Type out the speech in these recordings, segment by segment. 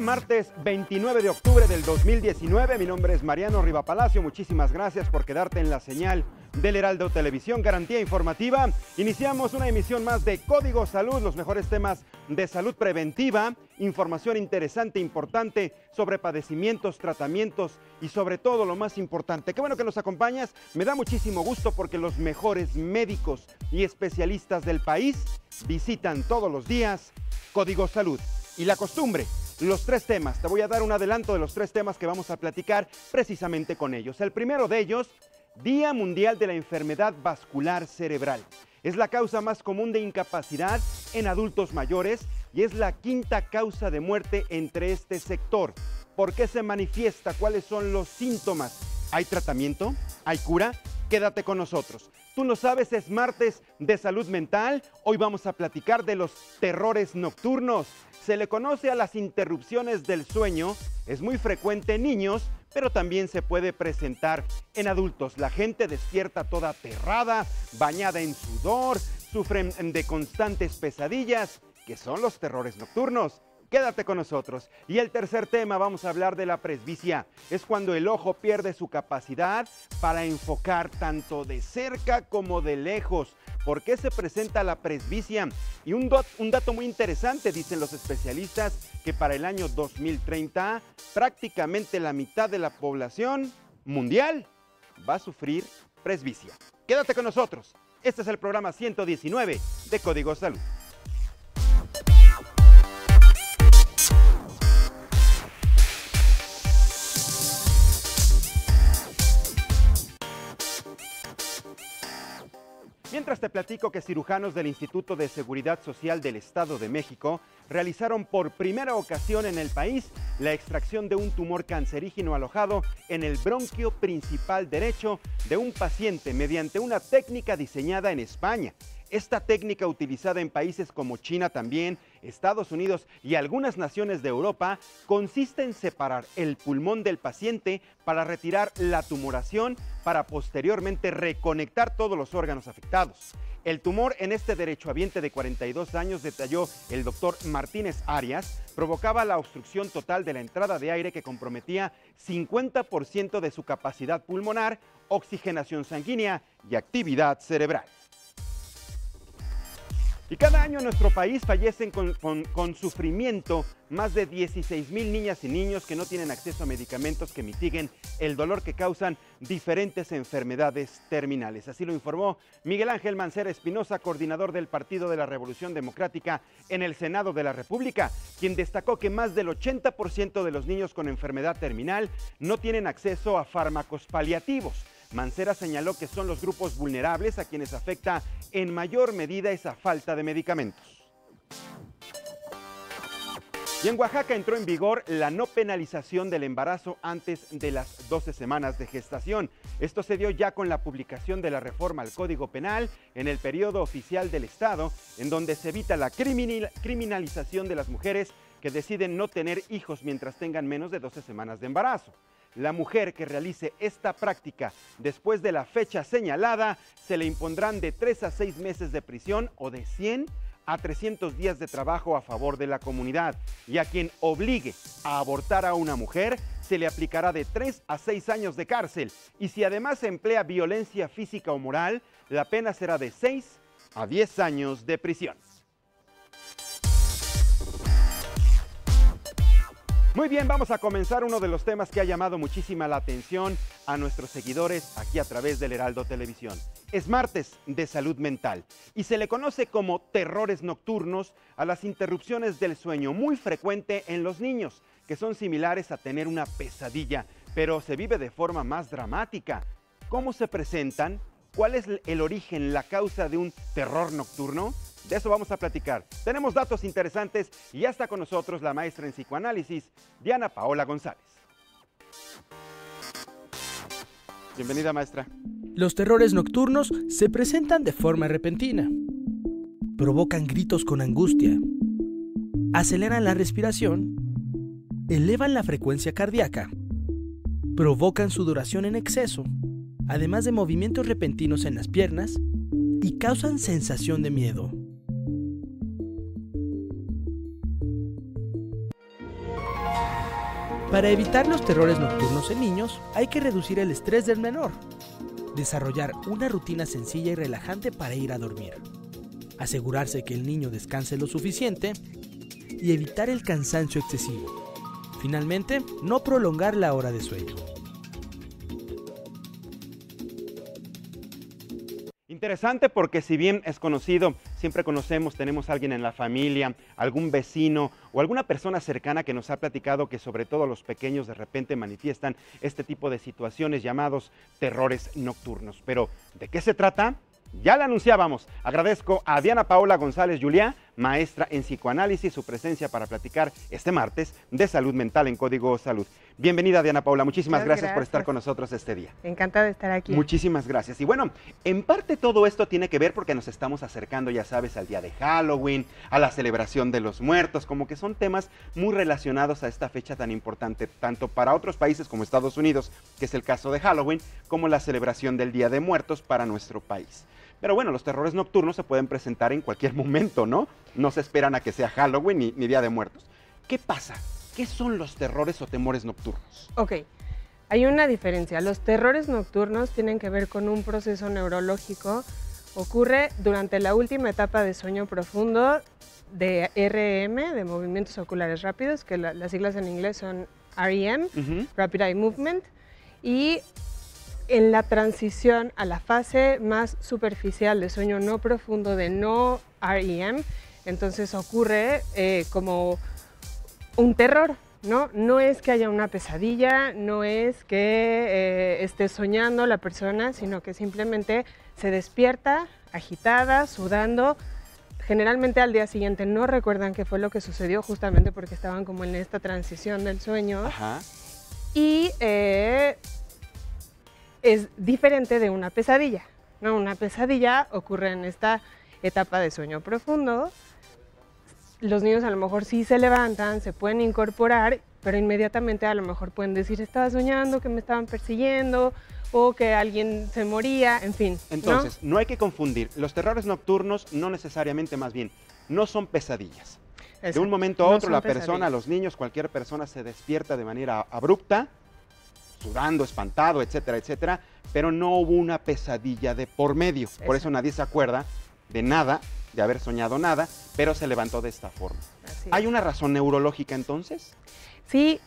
martes 29 de octubre del 2019. Mi nombre es Mariano Rivapalacio. Muchísimas gracias por quedarte en la señal del Heraldo Televisión, garantía informativa. Iniciamos una emisión más de Código Salud, los mejores temas de salud preventiva, información interesante, importante sobre padecimientos, tratamientos y sobre todo lo más importante. Qué bueno que nos acompañas. Me da muchísimo gusto porque los mejores médicos y especialistas del país visitan todos los días Código Salud. Y la costumbre, los tres temas. Te voy a dar un adelanto de los tres temas que vamos a platicar precisamente con ellos. El primero de ellos, Día Mundial de la Enfermedad Vascular Cerebral. Es la causa más común de incapacidad en adultos mayores y es la quinta causa de muerte entre este sector. ¿Por qué se manifiesta? ¿Cuáles son los síntomas? ¿Hay tratamiento? ¿Hay cura? Quédate con nosotros. Tú no sabes, es martes de salud mental. Hoy vamos a platicar de los terrores nocturnos. Se le conoce a las interrupciones del sueño. Es muy frecuente en niños, pero también se puede presentar en adultos. La gente despierta toda aterrada, bañada en sudor, sufren de constantes pesadillas, que son los terrores nocturnos. Quédate con nosotros. Y el tercer tema, vamos a hablar de la presbicia. Es cuando el ojo pierde su capacidad para enfocar tanto de cerca como de lejos. ¿Por qué se presenta la presbicia? Y un, un, dato muy interesante, dicen los especialistas, que para el año 2030 prácticamente la mitad de la población mundial va a sufrir presbicia. Quédate con nosotros. Este es el programa 119 de Código Salud. Mientras te platico que cirujanos del Instituto de Seguridad Social del Estado de México realizaron por primera ocasión en el país la extracción de un tumor cancerígeno alojado en el bronquio principal derecho de un paciente mediante una técnica diseñada en España. Esta técnica utilizada en países como China también, Estados Unidos y algunas naciones de Europa consiste en separar el pulmón del paciente para retirar la tumoración para posteriormente reconectar todos los órganos afectados. El tumor en este derechohabiente de 42 años, detalló el doctor Martínez Arias, provocaba la obstrucción total de la entrada de aire que comprometía 50% de su capacidad pulmonar, oxigenación sanguínea y actividad cerebral. Y cada año en nuestro país fallecen con, sufrimiento más de 16 mil niñas y niños que no tienen acceso a medicamentos que mitiguen el dolor que causan diferentes enfermedades terminales. Así lo informó Miguel Ángel Mancera Espinosa, coordinador del Partido de la Revolución Democrática en el Senado de la República, quien destacó que más del 80% de los niños con enfermedad terminal no tienen acceso a fármacos paliativos. Mancera señaló que son los grupos vulnerables a quienes afecta en mayor medida esa falta de medicamentos. Y en Oaxaca entró en vigor la no penalización del embarazo antes de las 12 semanas de gestación. Esto se dio ya con la publicación de la reforma al Código Penal en el periodo oficial del Estado, en donde se evita la criminalización de las mujeres que deciden no tener hijos mientras tengan menos de 12 semanas de embarazo. La mujer que realice esta práctica después de la fecha señalada se le impondrán de 3 a 6 meses de prisión o de 100 a 300 días de trabajo a favor de la comunidad. Y a quien obligue a abortar a una mujer se le aplicará de 3 a 6 años de cárcel. Y si además emplea violencia física o moral, la pena será de 6 a 10 años de prisión. Muy bien, vamos a comenzar uno de los temas que ha llamado muchísima la atención a nuestros seguidores aquí a través del Heraldo Televisión. Es martes de salud mental y se le conoce como terrores nocturnos a las interrupciones del sueño, muy frecuente en los niños, que son similares a tener una pesadilla, pero se vive de forma más dramática. ¿Cómo se presentan? ¿Cuál es el origen, la causa de un terror nocturno? De eso vamos a platicar. Tenemos datos interesantes y ya está con nosotros la maestra en psicoanálisis, Diana Paola González. Bienvenida, maestra. Los terrores nocturnos se presentan de forma repentina. Provocan gritos con angustia. Aceleran la respiración. Elevan la frecuencia cardíaca. Provocan sudoración en exceso, además de movimientos repentinos en las piernas y causan sensación de miedo. Para evitar los terrores nocturnos en niños, hay que reducir el estrés del menor, desarrollar una rutina sencilla y relajante para ir a dormir, asegurarse que el niño descanse lo suficiente y evitar el cansancio excesivo. Finalmente, no prolongar la hora de sueño. Interesante porque si bien es conocido, siempre conocemos, tenemos alguien en la familia, algún vecino o alguna persona cercana que nos ha platicado que sobre todo los pequeños de repente manifiestan este tipo de situaciones llamados terrores nocturnos. Pero, ¿de qué se trata? Ya la anunciábamos. Agradezco a Diana Paola González Juliá, maestra en psicoanálisis, su presencia para platicar este martes de salud mental en Código Salud. Bienvenida Diana Paula, muchísimas gracias, gracias, por estar con nosotros este día. Encantada de estar aquí. Muchísimas gracias. Y bueno, en parte todo esto tiene que ver porque nos estamos acercando, ya sabes, al día de Halloween, a la celebración de los muertos, como que son temas muy relacionados a esta fecha tan importante, tanto para otros países como Estados Unidos, que es el caso de Halloween, como la celebración del Día de Muertos para nuestro país. Pero bueno, los terrores nocturnos se pueden presentar en cualquier momento, ¿no? No se esperan a que sea Halloween ni, ni Día de Muertos. ¿Qué pasa? ¿Qué son los terrores o temores nocturnos? Ok, hay una diferencia. Los terrores nocturnos tienen que ver con un proceso neurológico. Ocurre durante la última etapa de sueño profundo de REM, de movimientos oculares rápidos, que las siglas en inglés son REM, Rapid Eye Movement, y en la transición a la fase más superficial de sueño no profundo de no REM, entonces ocurre eh, como un terror, ¿no? No es que haya una pesadilla, no es que eh, esté soñando la persona, sino que simplemente se despierta agitada, sudando. Generalmente al día siguiente no recuerdan qué fue lo que sucedió justamente porque estaban como en esta transición del sueño. Y eh, es diferente de una pesadilla. ¿no? Una pesadilla ocurre en esta etapa de sueño profundo los niños a lo mejor sí se levantan, se pueden incorporar, pero inmediatamente a lo mejor pueden decir, estaba soñando, que me estaban persiguiendo o que alguien se moría, en fin. Entonces, no, hay que confundir. Los terrores nocturnos no necesariamente, más bien, no son pesadillas. De un momento a otro, la persona, los niños, cualquier persona se despierta de manera abrupta, sudando, espantado, etcétera, etcétera, pero no hubo una pesadilla de por medio. Por eso nadie se acuerda de nada de haber soñado nada, pero se levantó de esta forma. ¿Hay una razón neurológica entonces? Sí,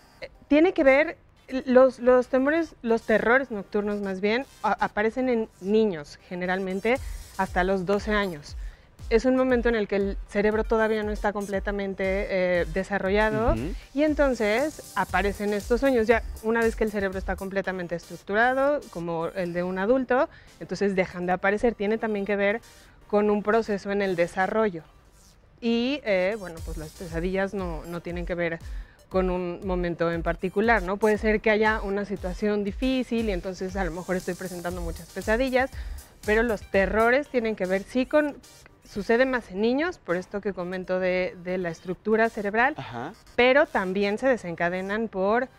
tiene que ver, los, los temores, los terrores nocturnos más bien, aparecen en niños generalmente hasta los 12 años. Es un momento en el que el cerebro todavía no está completamente eh, desarrollado y entonces aparecen estos sueños. Ya una vez que el cerebro está completamente estructurado, como el de un adulto, entonces dejan de aparecer. Tiene también que ver con un proceso en el desarrollo. Y eh, bueno, pues las pesadillas no, no, tienen que ver con un momento en particular, ¿no? Puede ser que haya una situación difícil y entonces a lo mejor estoy presentando muchas pesadillas, pero los terrores tienen que ver sí con, sucede más en niños, por esto que comento de, de la estructura cerebral, pero también se desencadenan por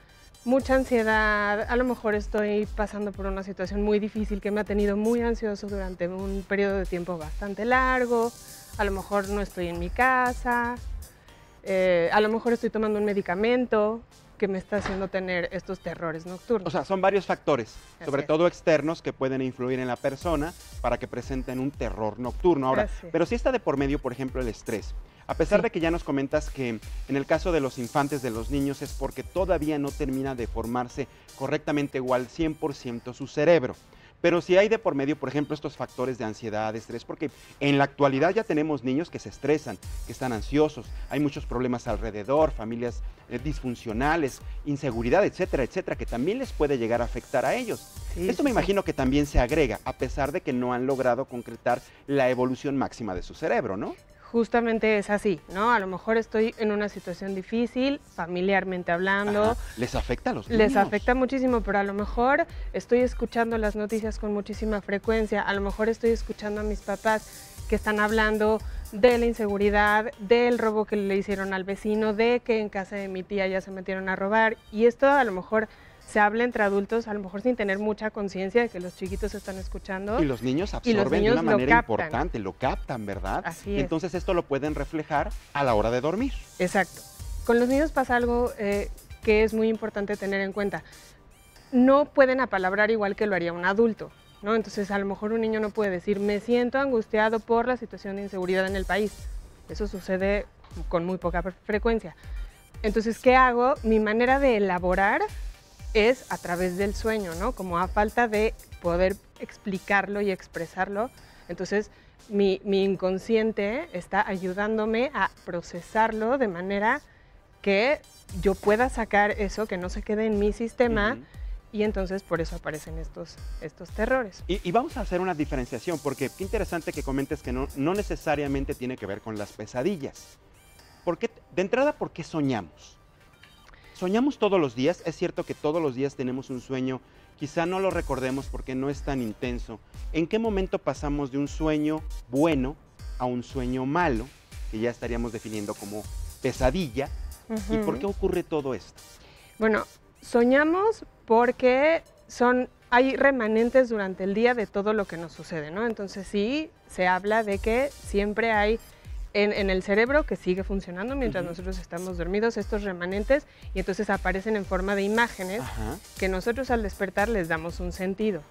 mucha ansiedad, a lo mejor estoy pasando por una situación muy difícil que me ha tenido muy ansioso durante un periodo de tiempo bastante largo, a lo mejor no estoy en mi casa, eh, a lo mejor estoy tomando un medicamento que me está haciendo tener estos terrores nocturnos. O sea, son varios factores, sobre todo externos, que pueden influir en la persona para que presenten un terror nocturno. Ahora, pero si está de por medio, por ejemplo, el estrés. A pesar de que ya nos comentas que en el caso de los infantes, de los niños, es porque todavía no termina de formarse correctamente o al 100% su cerebro. Pero si hay de por medio, por ejemplo, estos factores de ansiedad, estrés, porque en la actualidad ya tenemos niños que se estresan, que están ansiosos, hay muchos problemas alrededor, familias eh, disfuncionales, inseguridad, etcétera, etcétera, que también les puede llegar a afectar a ellos. Esto me imagino que también se agrega, a pesar de que no han logrado concretar la evolución máxima de su cerebro, ¿no? Justamente es así, ¿no? A lo mejor estoy en una situación difícil, familiarmente hablando. ¿Les afecta a los niños? Les afecta muchísimo, pero a lo mejor estoy escuchando las noticias con muchísima frecuencia, a lo mejor estoy escuchando a mis papás que están hablando de la inseguridad, del robo que le hicieron al vecino, de que en casa de mi tía ya se metieron a robar, y esto a lo mejor se habla entre adultos, a lo mejor sin tener mucha conciencia de que los chiquitos están escuchando. Y los niños absorben de una manera importante, lo captan, ¿verdad? Así es. Entonces esto lo pueden reflejar a la hora de dormir. Exacto. Con los niños pasa algo eh, que es muy importante tener en cuenta. No pueden apalabrar igual que lo haría un adulto, ¿no? Entonces, a lo mejor un niño no puede decir, me siento angustiado por la situación de inseguridad en el país. Eso sucede con muy poca frecuencia. Entonces, ¿qué hago? Mi manera de elaborar es a través del sueño, ¿no? Como a falta de poder explicarlo y expresarlo. Entonces, mi, inconsciente está ayudándome a procesarlo de manera que yo pueda sacar eso, que no se quede en mi sistema. Y entonces por eso aparecen estos, estos terrores. Y, vamos a hacer una diferenciación, porque qué interesante que comentes que no, no necesariamente tiene que ver con las pesadillas. Porque, de entrada, ¿por qué soñamos? Soñamos todos los días, es cierto que todos los días tenemos un sueño, quizá no lo recordemos porque no es tan intenso. ¿En qué momento pasamos de un sueño bueno a un sueño malo, que ya estaríamos definiendo como pesadilla? ¿Y por qué ocurre todo esto? Bueno, soñamos porque son hay remanentes durante el día de todo lo que nos sucede, ¿no? Entonces sí se habla de que siempre hay en, el cerebro que sigue funcionando mientras nosotros estamos dormidos, estos remanentes, y entonces aparecen en forma de imágenes que nosotros al despertar les damos un sentido.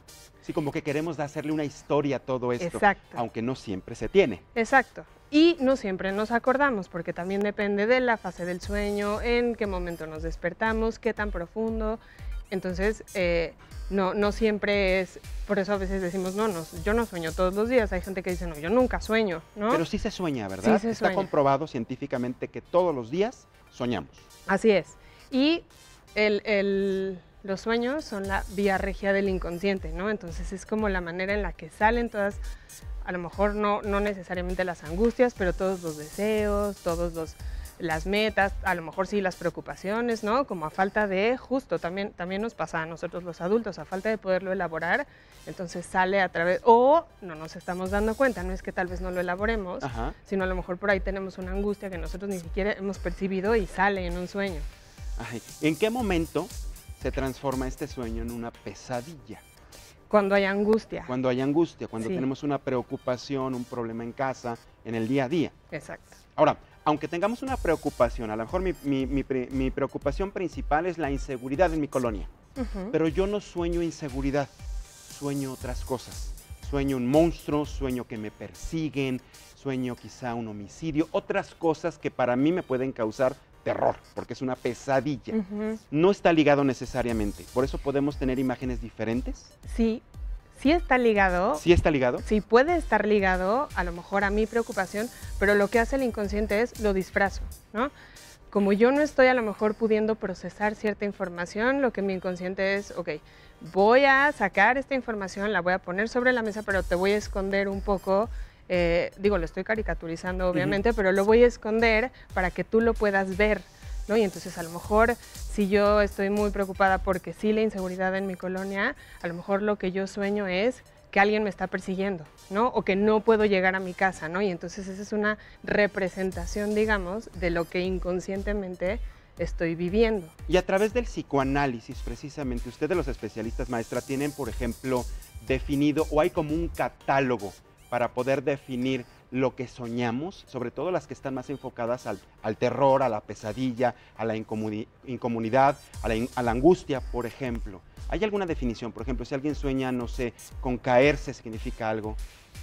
Sí, como que queremos hacerle una historia a todo esto, aunque no siempre se tiene. Exacto. Y no siempre nos acordamos, porque también depende de la fase del sueño, en qué momento nos despertamos, qué tan profundo. Entonces, eh, no, no siempre es, por eso a veces decimos, no, no, yo no sueño todos los días. Hay gente que dice, no, yo nunca sueño, ¿no? Pero sí se sueña, ¿verdad? Sí se Está comprobado científicamente que todos los días soñamos. Así es. Y el, los sueños son la vía regia del inconsciente, ¿no? Entonces es como la manera en la que salen todas, a lo mejor no, no necesariamente las angustias, pero todos los deseos, todos los las metas, a lo mejor sí las preocupaciones, ¿no? Como a falta de, justo, también, también nos pasa a nosotros los adultos, a falta de poderlo elaborar, entonces sale a través, o no nos estamos dando cuenta, no es que tal vez no lo elaboremos, sino a lo mejor por ahí tenemos una angustia que nosotros ni siquiera hemos percibido y sale en un sueño. ¿En qué momento se transforma este sueño en una pesadilla? Cuando hay angustia. Cuando hay angustia, cuando tenemos una preocupación, un problema en casa, en el día a día. Exacto. Ahora, aunque tengamos una preocupación, a lo mejor mi, preocupación principal es la inseguridad en mi colonia, pero yo no sueño inseguridad, sueño otras cosas. Sueño un monstruo, sueño que me persiguen, sueño quizá un homicidio, otras cosas que para mí me pueden causar terror, porque es una pesadilla. No está ligado necesariamente. Por eso podemos tener imágenes diferentes. Sí, sí está ligado. Sí está ligado. Sí puede estar ligado a lo mejor a mi preocupación, pero lo que hace el inconsciente es lo disfrazo, ¿no? Como yo no estoy a lo mejor pudiendo procesar cierta información, lo que mi inconsciente es, ok, voy a sacar esta información, la voy a poner sobre la mesa, pero te voy a esconder un poco eh, digo, lo estoy caricaturizando obviamente, pero lo voy a esconder para que tú lo puedas ver. Y entonces a lo mejor si yo estoy muy preocupada porque sí la inseguridad en mi colonia, a lo mejor lo que yo sueño es que alguien me está persiguiendo, ¿no? O que no puedo llegar a mi casa, ¿no? Y entonces esa es una representación, digamos, de lo que inconscientemente estoy viviendo. Y a través del psicoanálisis, precisamente, ustedes los especialistas, maestra, tienen, por ejemplo, definido o hay como un catálogo para poder definir lo que soñamos, sobre todo las que están más enfocadas al, terror, a la pesadilla, a la incomunidad, a la, a la, angustia, por ejemplo. ¿Hay alguna definición? Por ejemplo, si alguien sueña, no sé, con caerse significa algo,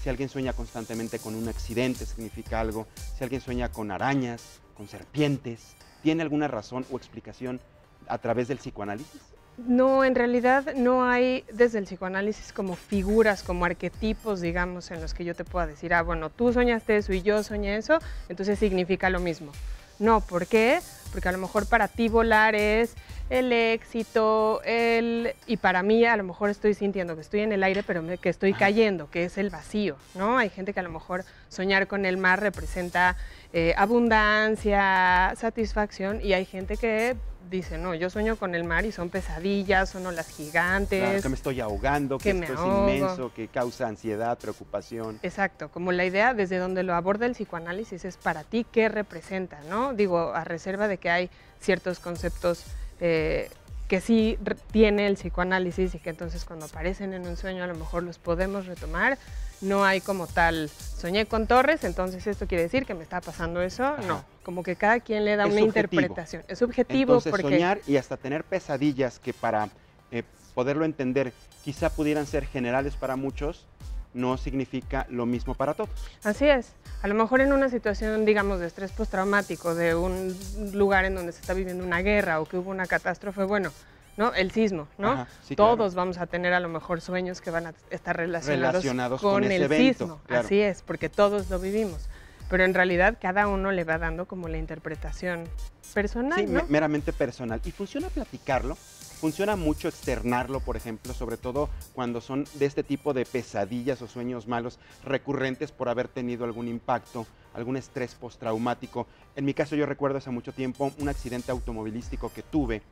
si alguien sueña constantemente con un accidente significa algo, si alguien sueña con arañas, con serpientes, ¿tiene alguna razón o explicación a través del psicoanálisis? No, en realidad no hay desde el psicoanálisis como figuras, como arquetipos, digamos, en los que yo te pueda decir, ah, bueno, tú soñaste eso y yo soñé eso, entonces significa lo mismo. No, ¿por qué? Porque a lo mejor para ti volar es el éxito, el... y para mí a lo mejor estoy sintiendo que estoy en el aire, pero que estoy cayendo, que es el vacío, ¿no? Hay gente que a lo mejor soñar con el mar representa eh, abundancia, satisfacción, y hay gente que dice, no, yo sueño con el mar y son pesadillas, son olas gigantes. que me estoy ahogando, que, esto es inmenso, que causa ansiedad, preocupación. Exacto, como la idea desde donde lo aborda el psicoanálisis es para ti qué representa, ¿no? Digo, a reserva de que hay ciertos conceptos eh, que sí tiene el psicoanálisis y que entonces cuando aparecen en un sueño a lo mejor los podemos retomar, no hay como tal soñé con torres, entonces esto quiere decir que me está pasando eso. No, como que cada quien le da una interpretación. Es subjetivo entonces, soñar y hasta tener pesadillas que para eh, poderlo entender quizá pudieran ser generales para muchos, no significa lo mismo para todos. Así es. A lo mejor en una situación, digamos, de estrés postraumático, de un lugar en donde se está viviendo una guerra o que hubo una catástrofe, bueno, ¿no? El sismo, ¿no? Todos vamos a tener a lo mejor sueños que van a estar relacionados, con, el sismo. Así es, porque todos lo vivimos. Pero en realidad cada uno le va dando como la interpretación personal. Sí, meramente personal. ¿Y funciona platicarlo? Funciona mucho externarlo, por ejemplo, sobre todo cuando son de este tipo de pesadillas o sueños malos recurrentes por haber tenido algún impacto, algún estrés postraumático. En mi caso yo recuerdo hace mucho tiempo un accidente automovilístico que tuve.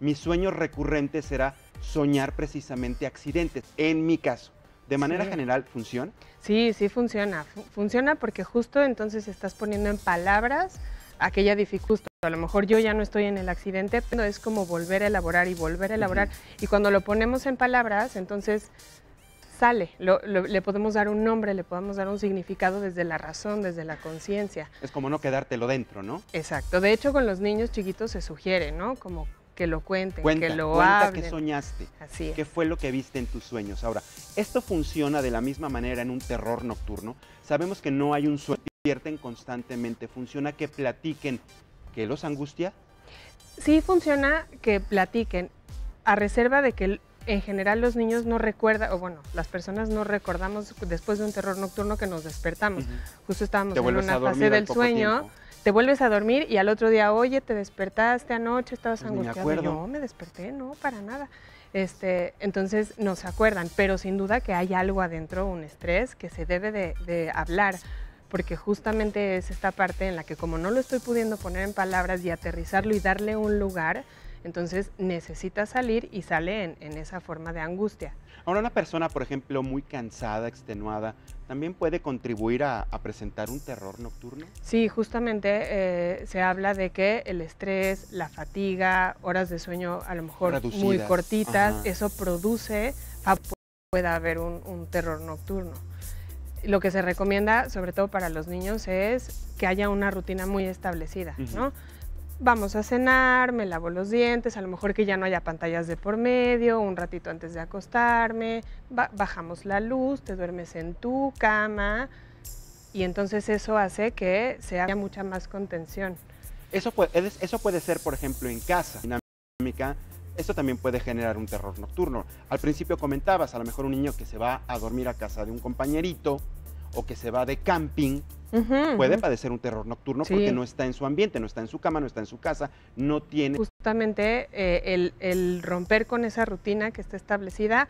Mi sueño recurrente será soñar precisamente accidentes, en mi caso. ¿De manera general funciona? Sí, sí funciona. funciona porque justo entonces estás poniendo en palabras aquella dificultad. A lo mejor yo ya no estoy en el accidente, pero es como volver a elaborar y volver a elaborar. Y cuando lo ponemos en palabras, entonces sale, le podemos dar un nombre, le podemos dar un significado desde la razón, desde la conciencia. Es como no quedártelo dentro, ¿no? Exacto. De hecho, con los niños chiquitos se sugiere, ¿no? Como que lo cuenten, que lo cuenta hablen. qué soñaste, Así es. qué fue lo que viste en tus sueños. Ahora, ¿esto funciona de la misma manera en un terror nocturno? Sabemos que no hay un sueño despierten constantemente. ¿Funciona que platiquen que los angustia? Sí, funciona que platiquen, a reserva de que en general los niños no recuerdan, o bueno, las personas no recordamos después de un terror nocturno que nos despertamos. Justo estábamos en una fase del sueño. Te vuelves a dormir y al otro día, oye, te despertaste anoche, estabas pues angustiado. No, me desperté, no, para nada. Este, entonces no se acuerdan, pero sin duda que hay algo adentro, un estrés que se debe de, de hablar porque justamente es esta parte en la que como no lo estoy pudiendo poner en palabras y aterrizarlo y darle un lugar, entonces necesita salir y sale en, esa forma de angustia. Ahora una persona, por ejemplo, muy cansada, extenuada, ¿también puede contribuir a, presentar un terror nocturno? Sí, justamente eh, se habla de que el estrés, la fatiga, horas de sueño a lo mejor muy cortitas, eso produce, pueda haber un terror nocturno lo que se recomienda, sobre todo para los niños, es que haya una rutina muy establecida, ¿no? Vamos a cenar, me lavo los dientes, a lo mejor que ya no haya pantallas de por medio, un ratito antes de acostarme, bajamos la luz, te duermes en tu cama y entonces eso hace que se haya mucha más contención. Eso puede, eso puede ser, por ejemplo, en casa, dinámica, esto también puede generar un terror nocturno. Al principio comentabas, a lo mejor un niño que se va a dormir a casa de un compañerito o que se va de camping, puede padecer un terror nocturno porque no está en su ambiente, no está en su cama, no está en su casa, no tiene... Justamente eh, el, romper con esa rutina que está establecida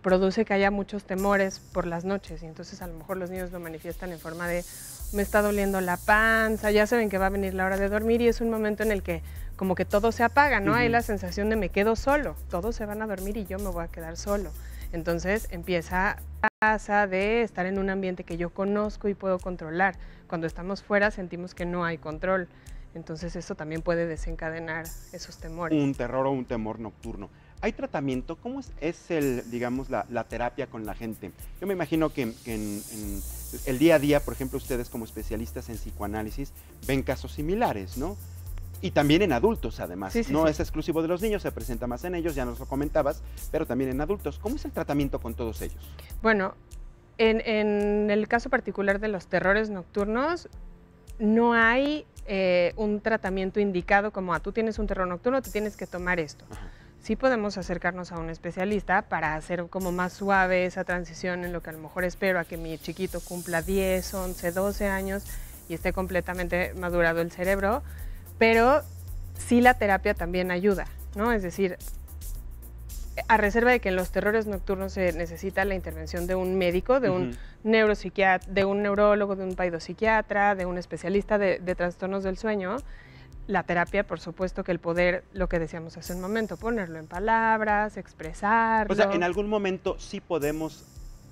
produce que haya muchos temores por las noches y entonces a lo mejor los niños lo manifiestan en forma de me está doliendo la panza, ya saben que va a venir la hora de dormir y es un momento en el que como que todo se apaga, ¿no? Hay la sensación de me quedo solo, todos se van a dormir y yo me voy a quedar solo. Entonces empieza a de estar en un ambiente que yo conozco y puedo controlar. Cuando estamos fuera sentimos que no hay control. Entonces eso también puede desencadenar esos temores. Un terror o un temor nocturno. ¿Hay tratamiento? ¿Cómo es, el, digamos, la, terapia con la gente? Yo me imagino que, en, el día a día, por ejemplo, ustedes como especialistas en psicoanálisis ven casos similares, ¿no? Y también en adultos, además. no es exclusivo de los niños, se presenta más en ellos, ya nos lo comentabas, pero también en adultos. ¿Cómo es el tratamiento con todos ellos? Bueno, en, el caso particular de los terrores nocturnos, no hay eh, un tratamiento indicado como, a ah, tú tienes un terror nocturno, te tienes que tomar esto. Sí podemos acercarnos a un especialista para hacer como más suave esa transición en lo que a lo mejor espero a que mi chiquito cumpla 10, 11, 12 años y esté completamente madurado el cerebro pero sí la terapia también ayuda, ¿no? Es decir, a reserva de que en los terrores nocturnos se necesita la intervención de un médico, de un neuropsiquiatra, de un neurólogo, de un paidopsiquiatra, de un especialista de, trastornos del sueño, la terapia, por supuesto que el poder, lo que decíamos hace un momento, ponerlo en palabras, expresarlo. O sea, en algún momento sí podemos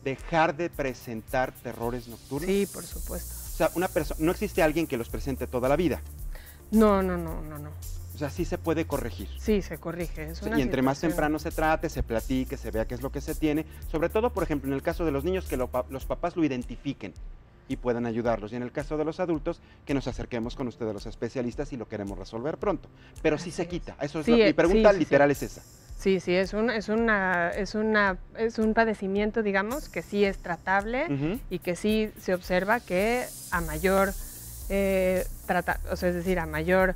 dejar de presentar terrores nocturnos. Sí, por supuesto. O sea, una persona, no existe alguien que los presente toda la vida. No, no, no, no, no. O sea, sí se puede corregir. Sí, se corrige. y entre más temprano se trate, se platique, se vea qué es lo que se tiene. Sobre todo, por ejemplo, en el caso de los niños, que los papás lo identifiquen. y puedan ayudarlos. Y en el caso de los adultos, que nos acerquemos con ustedes los especialistas y lo queremos resolver pronto. Pero sí se quita. Eso es Sí, lo- mi pregunta sí, sí, literal es esa. Sí, sí, es un, es una, es una, es un padecimiento, digamos, que sí es tratable y que sí se observa que a mayor eh, trata, o sea, es decir, a mayor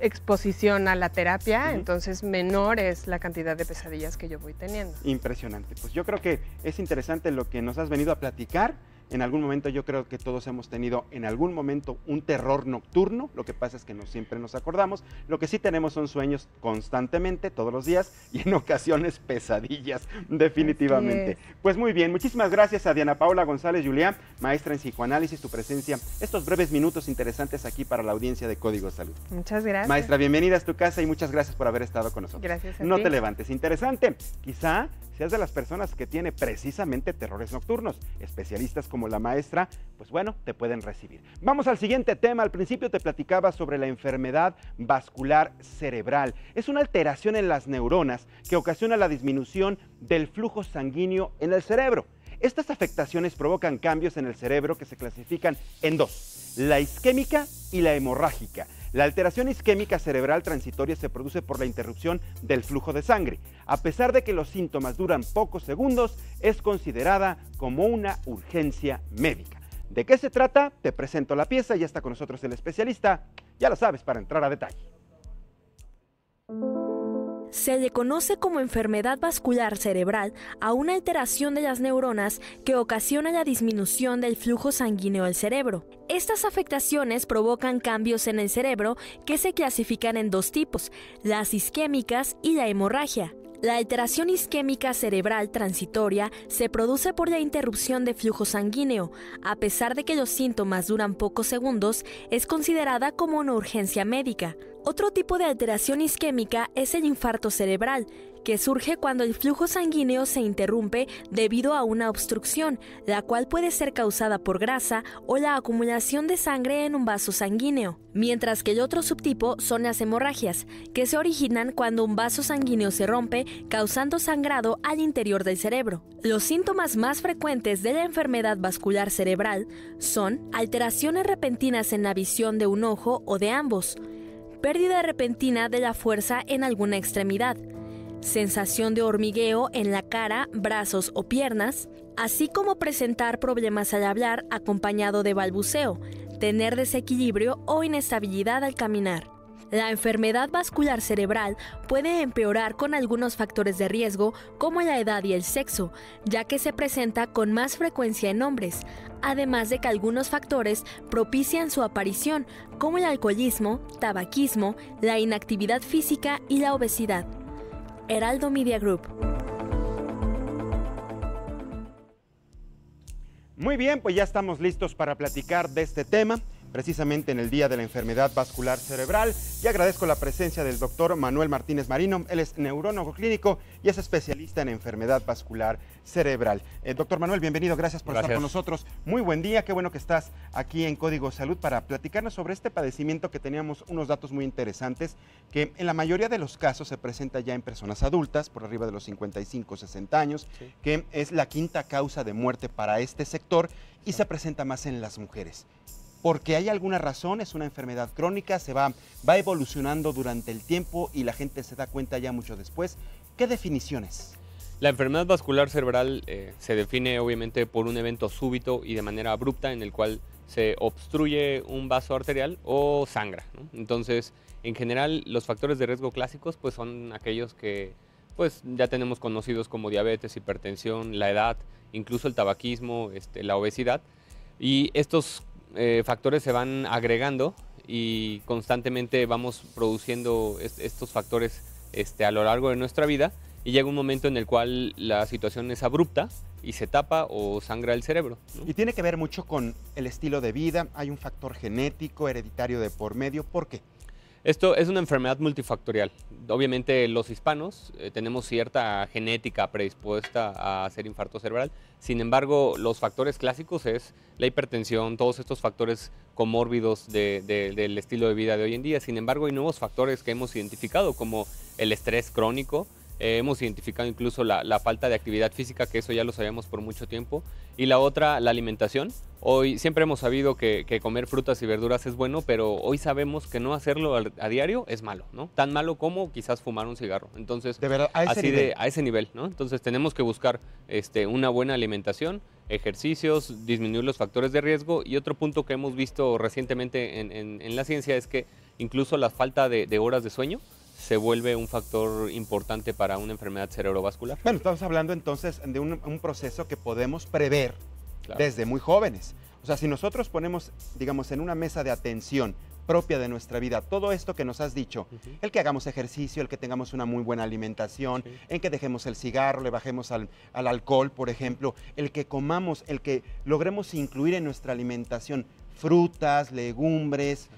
exposición a la terapia, entonces menor es la cantidad de pesadillas que yo voy teniendo. Impresionante. Pues yo creo que es interesante lo que nos has venido a platicar. En algún momento yo creo que todos hemos tenido en algún momento un terror nocturno. Lo que pasa es que no siempre nos acordamos. Lo que sí tenemos son sueños constantemente, todos los días, y en ocasiones pesadillas, definitivamente. Pues muy bien, muchísimas gracias a Diana Paula González Julián, maestra en psicoanálisis, tu presencia, estos breves minutos interesantes aquí para la audiencia de Código Salud. Muchas gracias. Maestra, bienvenida a tu casa y muchas gracias por haber estado con nosotros. Gracias a No ti. te levantes. Interesante. Quizá seas de las personas que tiene precisamente terrores nocturnos. Especialistas como la maestra, pues bueno, te pueden recibir. Vamos al siguiente tema. Al principio te platicaba sobre la enfermedad vascular cerebral. Es una alteración en las neuronas que ocasiona la disminución del flujo sanguíneo en el cerebro. Estas afectaciones provocan cambios en el cerebro que se clasifican en dos, la isquémica y la hemorrágica. La alteración isquémica cerebral transitoria se produce por la interrupción del flujo de sangre. A pesar de que los síntomas duran pocos segundos, es considerada como una urgencia médica. ¿De qué se trata? Te presento la pieza, ya está con nosotros el especialista, ya lo sabes para entrar a detalle. Se le conoce como enfermedad vascular cerebral a una alteración de las neuronas que ocasiona la disminución del flujo sanguíneo al cerebro. Estas afectaciones provocan cambios en el cerebro que se clasifican en dos tipos, las isquémicas y la hemorragia. La alteración isquémica cerebral transitoria se produce por la interrupción de flujo sanguíneo. A pesar de que los síntomas duran pocos segundos, es considerada como una urgencia médica. Otro tipo de alteración isquémica es el infarto cerebral, que surge cuando el flujo sanguíneo se interrumpe debido a una obstrucción, la cual puede ser causada por grasa o la acumulación de sangre en un vaso sanguíneo. Mientras que el otro subtipo son las hemorragias, que se originan cuando un vaso sanguíneo se rompe, causando sangrado al interior del cerebro. Los síntomas más frecuentes de la enfermedad vascular cerebral son alteraciones repentinas en la visión de un ojo o de ambos, pérdida repentina de la fuerza en alguna extremidad, sensación de hormigueo en la cara, brazos o piernas, así como presentar problemas al hablar acompañado de balbuceo, tener desequilibrio o inestabilidad al caminar. La enfermedad vascular cerebral puede empeorar con algunos factores de riesgo como la edad y el sexo, ya que se presenta con más frecuencia en hombres, además de que algunos factores propician su aparición, como el alcoholismo, tabaquismo, la inactividad física y la obesidad. Heraldo Media Group. Muy bien, pues ya estamos listos para platicar de este tema, precisamente en el Día de la Enfermedad Vascular Cerebral. Y agradezco la presencia del doctor Manuel Martínez Marino. Él es neurólogo clínico y es especialista en enfermedad vascular cerebral. Eh, doctor Manuel, bienvenido, gracias por estar con nosotros. Muy buen día, qué bueno que estás aquí en Código Salud para platicarnos sobre este padecimiento que teníamos unos datos muy interesantes, que en la mayoría de los casos se presenta ya en personas adultas, por arriba de los 55, 60 años, Sí. que es la quinta causa de muerte para este sector y se presenta más en las mujeres. Porque hay alguna razón, es una enfermedad crónica, se va, va evolucionando durante el tiempo y la gente se da cuenta ya mucho después. ¿Qué definiciones? La enfermedad vascular cerebral eh, se define obviamente por un evento súbito y de manera abrupta en el cual se obstruye un vaso arterial o sangra. Entonces, en general, los factores de riesgo clásicos pues, son aquellos que pues, ya tenemos conocidos como diabetes, hipertensión, la edad, incluso el tabaquismo, este, la obesidad. Y estos eh, factores se van agregando y constantemente vamos produciendo est- estos factores este, a lo largo de nuestra vida y llega un momento en el cual la situación es abrupta y se tapa o sangra el cerebro. Y tiene que ver mucho con el estilo de vida, hay un factor genético, hereditario de por medio. ¿Por qué? Esto es una enfermedad multifactorial. Obviamente los hispanos eh, tenemos cierta genética predispuesta a hacer infarto cerebral. Sin embargo, los factores clásicos es la hipertensión, todos estos factores comórbidos de- de- del estilo de vida de hoy en día. Sin embargo, hay nuevos factores que hemos identificado como el estrés crónico. Eh, hemos identificado incluso la, la falta de actividad física, que eso ya lo sabíamos por mucho tiempo. Y la otra, la alimentación, Hoy siempre hemos sabido que, comer frutas y verduras es bueno, pero hoy sabemos que no hacerlo a, diario es malo, ¿no? Tan malo como quizás fumar un cigarro. Entonces, de verdad, a ese así nivel. De, a ese nivel, ¿no? Entonces tenemos que buscar este, una buena alimentación, ejercicios, disminuir los factores de riesgo y otro punto que hemos visto recientemente en, la ciencia es que incluso la falta de, horas de sueño se vuelve un factor importante para una enfermedad cerebrovascular. Bueno, estamos hablando entonces de un proceso que podemos prever desde muy jóvenes. O sea, si nosotros ponemos, digamos, en una mesa de atención propia de nuestra vida, todo esto que nos has dicho, el que hagamos ejercicio, el que tengamos una muy buena alimentación, en que dejemos el cigarro, le bajemos al, alcohol, por ejemplo, el que comamos, el que logremos incluir en nuestra alimentación frutas, legumbres,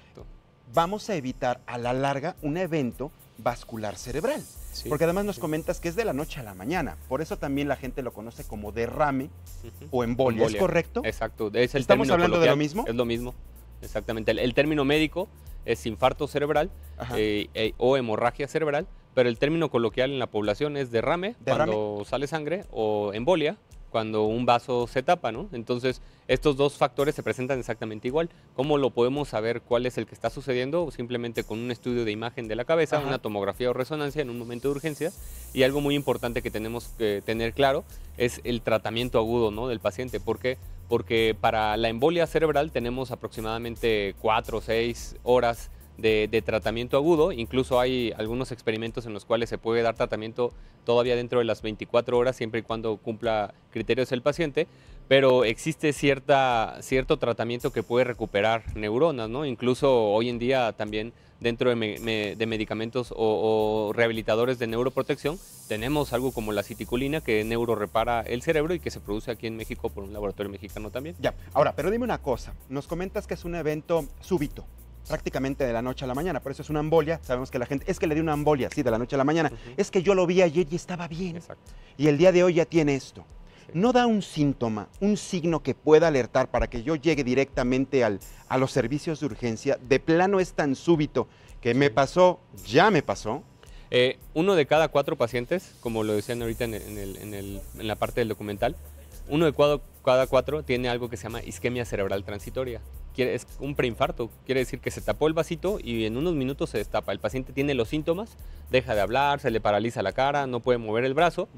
vamos a evitar a la larga un evento vascular cerebral. Porque además nos comentas que es de la noche a la mañana. Por eso también la gente lo conoce como derrame o embolia. ¿Es correcto? Exacto. Es el ¿Estamos hablando de lo mismo? Es lo mismo. Exactamente. El, término médico es infarto cerebral eh, eh, o hemorragia cerebral, pero el término coloquial en la población es derrame, derrame, cuando sale sangre o embolia cuando un vaso se tapa, ¿no? Entonces, estos dos factores se presentan exactamente igual. ¿Cómo lo podemos saber cuál es el que está sucediendo? Simplemente con un estudio de imagen de la cabeza, una tomografía o resonancia en un momento de urgencia. Y algo muy importante que tenemos que tener claro es el tratamiento agudo ¿no? del paciente. ¿Por qué? Porque para la embolia cerebral tenemos aproximadamente cuatro o seis horas de, tratamiento agudo. Incluso hay algunos experimentos en los cuales se puede dar tratamiento todavía dentro de las 24 horas, siempre y cuando cumpla criterios del paciente. Pero existe cierta, cierto tratamiento que puede recuperar neuronas, ¿no? Incluso hoy en día también dentro de, medicamentos o, rehabilitadores de neuroprotección, tenemos algo como la citiculina que neurorepara el cerebro y que se produce aquí en México por un laboratorio mexicano también. Ya, ahora, pero dime una cosa, nos comentas que es un evento súbito, prácticamente de la noche a la mañana. Por eso es una embolia. Sabemos que la gente, es que le dio una embolia, sí, de la noche a la mañana. Es que yo lo vi ayer y estaba bien. Exacto. Y el día de hoy ya tiene esto. No da un síntoma, un signo que pueda alertar para que yo llegue directamente al, a los servicios de urgencia. De plano es tan súbito que me pasó, ya me pasó. Eh, uno de cada cuatro pacientes, como lo decían ahorita en, en, la parte del documental, uno de cada cuatro tiene algo que se llama isquemia cerebral transitoria es un preinfarto, quiere decir que se tapó el vasito y en unos minutos se destapa. El paciente tiene los síntomas, deja de hablar, se le paraliza la cara, no puede mover el brazo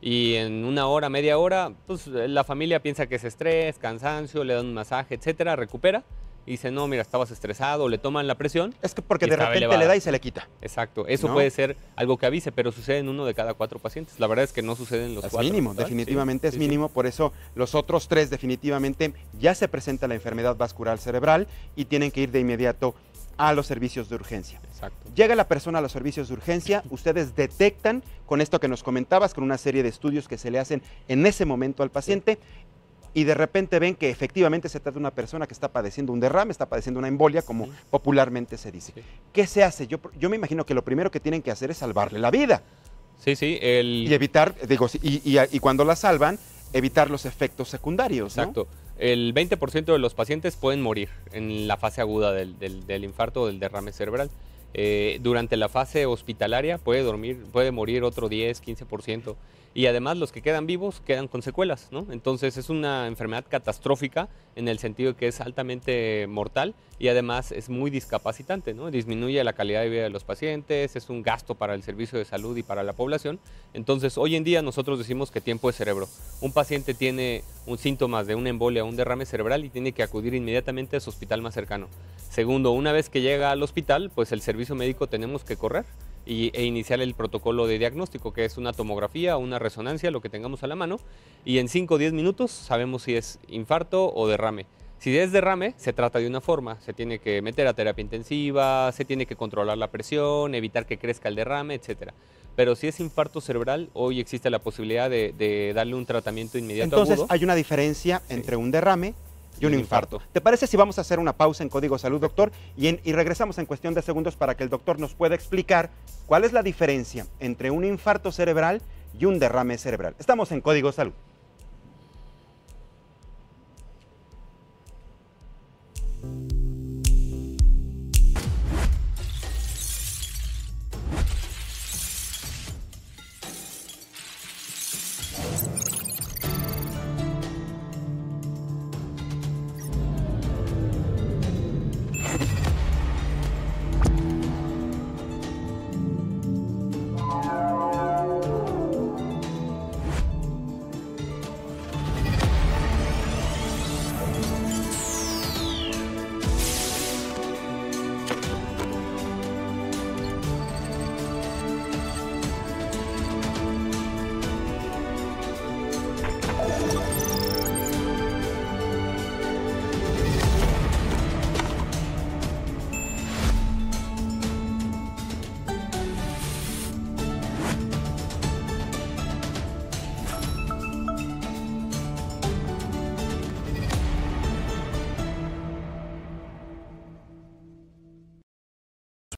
y en una hora, media hora, pues la familia piensa que es estrés, cansancio, le dan un masaje, etcétera, recupera y dice, no, mira, estabas estresado, le toman la presión. Es que porque de repente le da y se le quita. Exacto, eso puede ser algo que avise, pero sucede en uno de cada cuatro pacientes. La verdad es que no sucede en los es cuatro. Es mínimo, definitivamente es mínimo, por eso los otros tres definitivamente ya se presenta la enfermedad vascular cerebral y tienen que ir de inmediato a los servicios de urgencia. Exacto. Llega la persona a los servicios de urgencia, ustedes detectan con esto que nos comentabas, con una serie de estudios que se le hacen en ese momento al paciente, y de repente ven que efectivamente se trata de una persona que está padeciendo un derrame, está padeciendo una embolia, como popularmente se dice. ¿Qué se hace? Yo, yo me imagino que lo primero que tienen que hacer es salvarle la vida. Sí, sí. El... Y evitar, digo, y, y, cuando la salvan, evitar los efectos secundarios. Exacto. El 20% de los pacientes pueden morir en la fase aguda del, del, infarto o del derrame cerebral. Eh, durante la fase hospitalaria puede dormir, puede morir otro 10, 15% y además los que quedan vivos quedan con secuelas, ¿no? Entonces es una enfermedad catastrófica en el sentido que es altamente mortal y además es muy discapacitante, ¿no? Disminuye la calidad de vida de los pacientes, es un gasto para el servicio de salud y para la población. Entonces hoy en día nosotros decimos que tiempo es cerebro. Un paciente tiene un síntomas de una embolia o un derrame cerebral y tiene que acudir inmediatamente a su hospital más cercano. Segundo, una vez que llega al hospital, pues el servicio médico tenemos que correr e iniciar el protocolo de diagnóstico, que es una tomografía o una resonancia, lo que tengamos a la mano, y en 5 o 10 minutos sabemos si es infarto o derrame. Si es derrame, se trata de una forma, se tiene que meter a terapia intensiva, se tiene que controlar la presión, evitar que crezca el derrame, etc. Pero si es infarto cerebral, hoy existe la posibilidad de, darle un tratamiento inmediato. Entonces hay una diferencia entre un derrame y un infarto. ¿Te parece si vamos a hacer una pausa en Código Salud, doctor? Y, y, regresamos en cuestión de segundos para que el doctor nos pueda explicar cuál es la diferencia entre un infarto cerebral y un derrame cerebral. Estamos en Código Salud.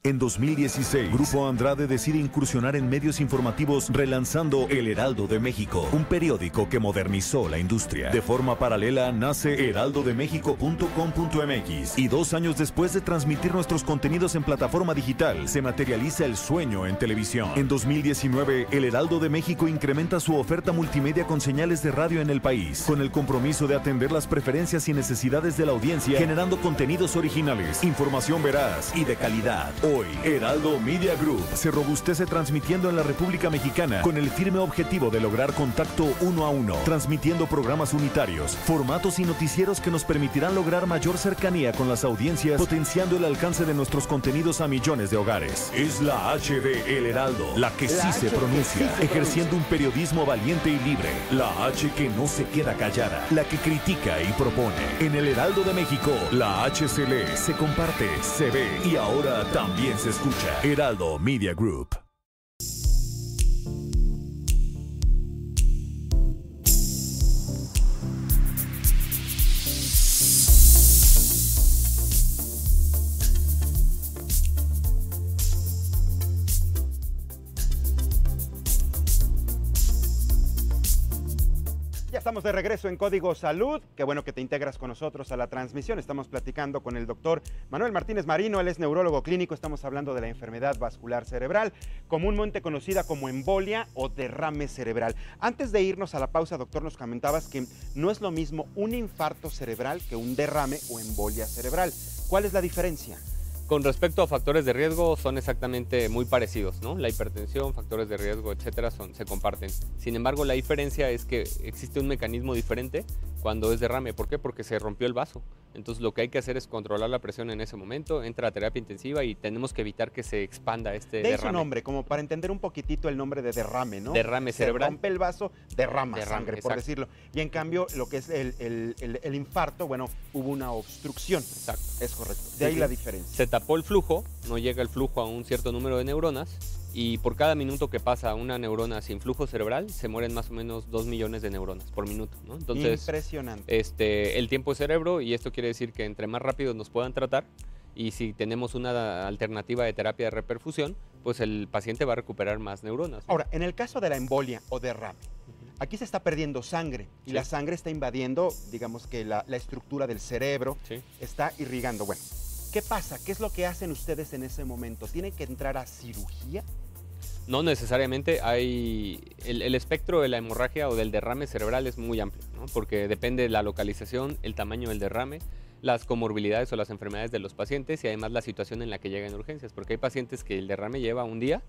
En 2016, Grupo Andrade decide incursionar en medios informativos relanzando El Heraldo de México, un periódico que modernizó la industria. De forma paralela nace heraldodemexico.com.mx y dos años después de transmitir nuestros contenidos en plataforma digital, se materializa el sueño en televisión. En 2019, El Heraldo de México incrementa su oferta multimedia con señales de radio en el país, con el compromiso de atender las preferencias y necesidades de la audiencia, generando contenidos originales, información veraz y de calidad. Hoy, Heraldo Media Group se robustece transmitiendo en la República Mexicana con el firme objetivo de lograr contacto uno a uno, transmitiendo programas unitarios, formatos y noticieros que nos permitirán lograr mayor cercanía con las audiencias, potenciando el alcance de nuestros contenidos a millones de hogares. Es la H de El Heraldo, la que sí se pronuncia, ejerciendo un periodismo valiente y libre. La H que no se queda callada, la que critica y propone. En El Heraldo de México, la H se lee, se comparte, se ve y ahora también se escucha. Heraldo Media Group. Estamos de regreso en Código Salud. Qué bueno que te integras con nosotros a la transmisión. Estamos platicando con el doctor Manuel Martínez Marino. Él es neurólogo clínico. Estamos hablando de la enfermedad vascular cerebral, comúnmente conocida como embolia o derrame cerebral. Antes de irnos a la pausa, doctor, nos comentabas que no es lo mismo un infarto cerebral que un derrame o embolia cerebral. ¿Cuál es la diferencia? Con respecto a factores de riesgo, son exactamente muy parecidos, ¿no? La hipertensión, factores de riesgo, etcétera, son, se comparten. Sin embargo, la diferencia es que existe un mecanismo diferente cuando es derrame. ¿Por qué? Porque se rompió el vaso. Entonces, lo que hay que hacer es controlar la presión en ese momento, entra a terapia intensiva y tenemos que evitar que se expanda este De su derrame. nombre, como para entender un poquitito el nombre de derrame, ¿no? Derrame Se cerebral. rompe el vaso, derrama Derrame, sangre, por exacto. decirlo. Y en cambio, lo que es el, el- el- el infarto, bueno, hubo una obstrucción. Exacto. Es correcto. De ahí sí. la diferencia. Tapó el flujo, no llega el flujo a un cierto número de neuronas y por cada minuto que pasa una neurona sin flujo cerebral se mueren más o menos 2 millones de neuronas por minuto. ¿no? Entonces, Impresionante. este, el tiempo es cerebro y esto quiere decir que entre más rápido nos puedan tratar y si tenemos una alternativa de terapia de reperfusión, pues el paciente va a recuperar más neuronas. ¿no? Ahora, en el caso de la embolia o derrame, aquí se está perdiendo sangre y Sí. la sangre está invadiendo, digamos que la, la estructura del cerebro, Sí. está irrigando. Bueno, ¿qué pasa? ¿Qué es lo que hacen ustedes en ese momento? ¿Tienen que entrar a cirugía? No necesariamente hay. El, espectro de la hemorragia o del derrame cerebral es muy amplio, ¿no? porque depende de la localización, el tamaño del derrame, las comorbilidades o las enfermedades de los pacientes y además la situación en la que llegan urgencias, porque hay pacientes que el derrame lleva un día.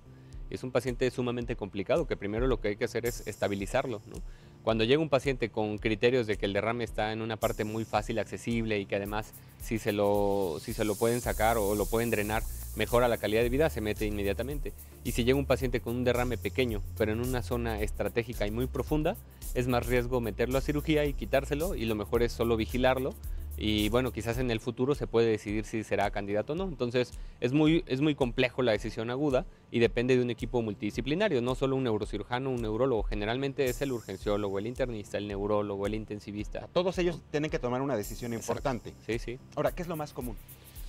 Es un paciente sumamente complicado, que primero lo que hay que hacer es estabilizarlo. ¿no? Cuando llega un paciente con criterios de que el derrame está en una parte muy fácil, accesible y que además si se lo, si se lo pueden sacar o lo pueden drenar, mejora la calidad de vida, se mete inmediatamente. Y si llega un paciente con un derrame pequeño, pero en una zona estratégica y muy profunda, es más riesgo meterlo a cirugía y quitárselo y lo mejor es solo vigilarlo. Y bueno, quizás en el futuro se puede decidir si será candidato o no. Entonces es muy, es muy complejo la decisión aguda y depende de un equipo multidisciplinario, no solo un neurocirujano, un neurólogo. Generalmente es el urgenciólogo, el internista, el neurólogo, el intensivista. Todos ellos tienen que tomar una decisión importante. Sí, sí. Ahora, ¿qué es lo más común?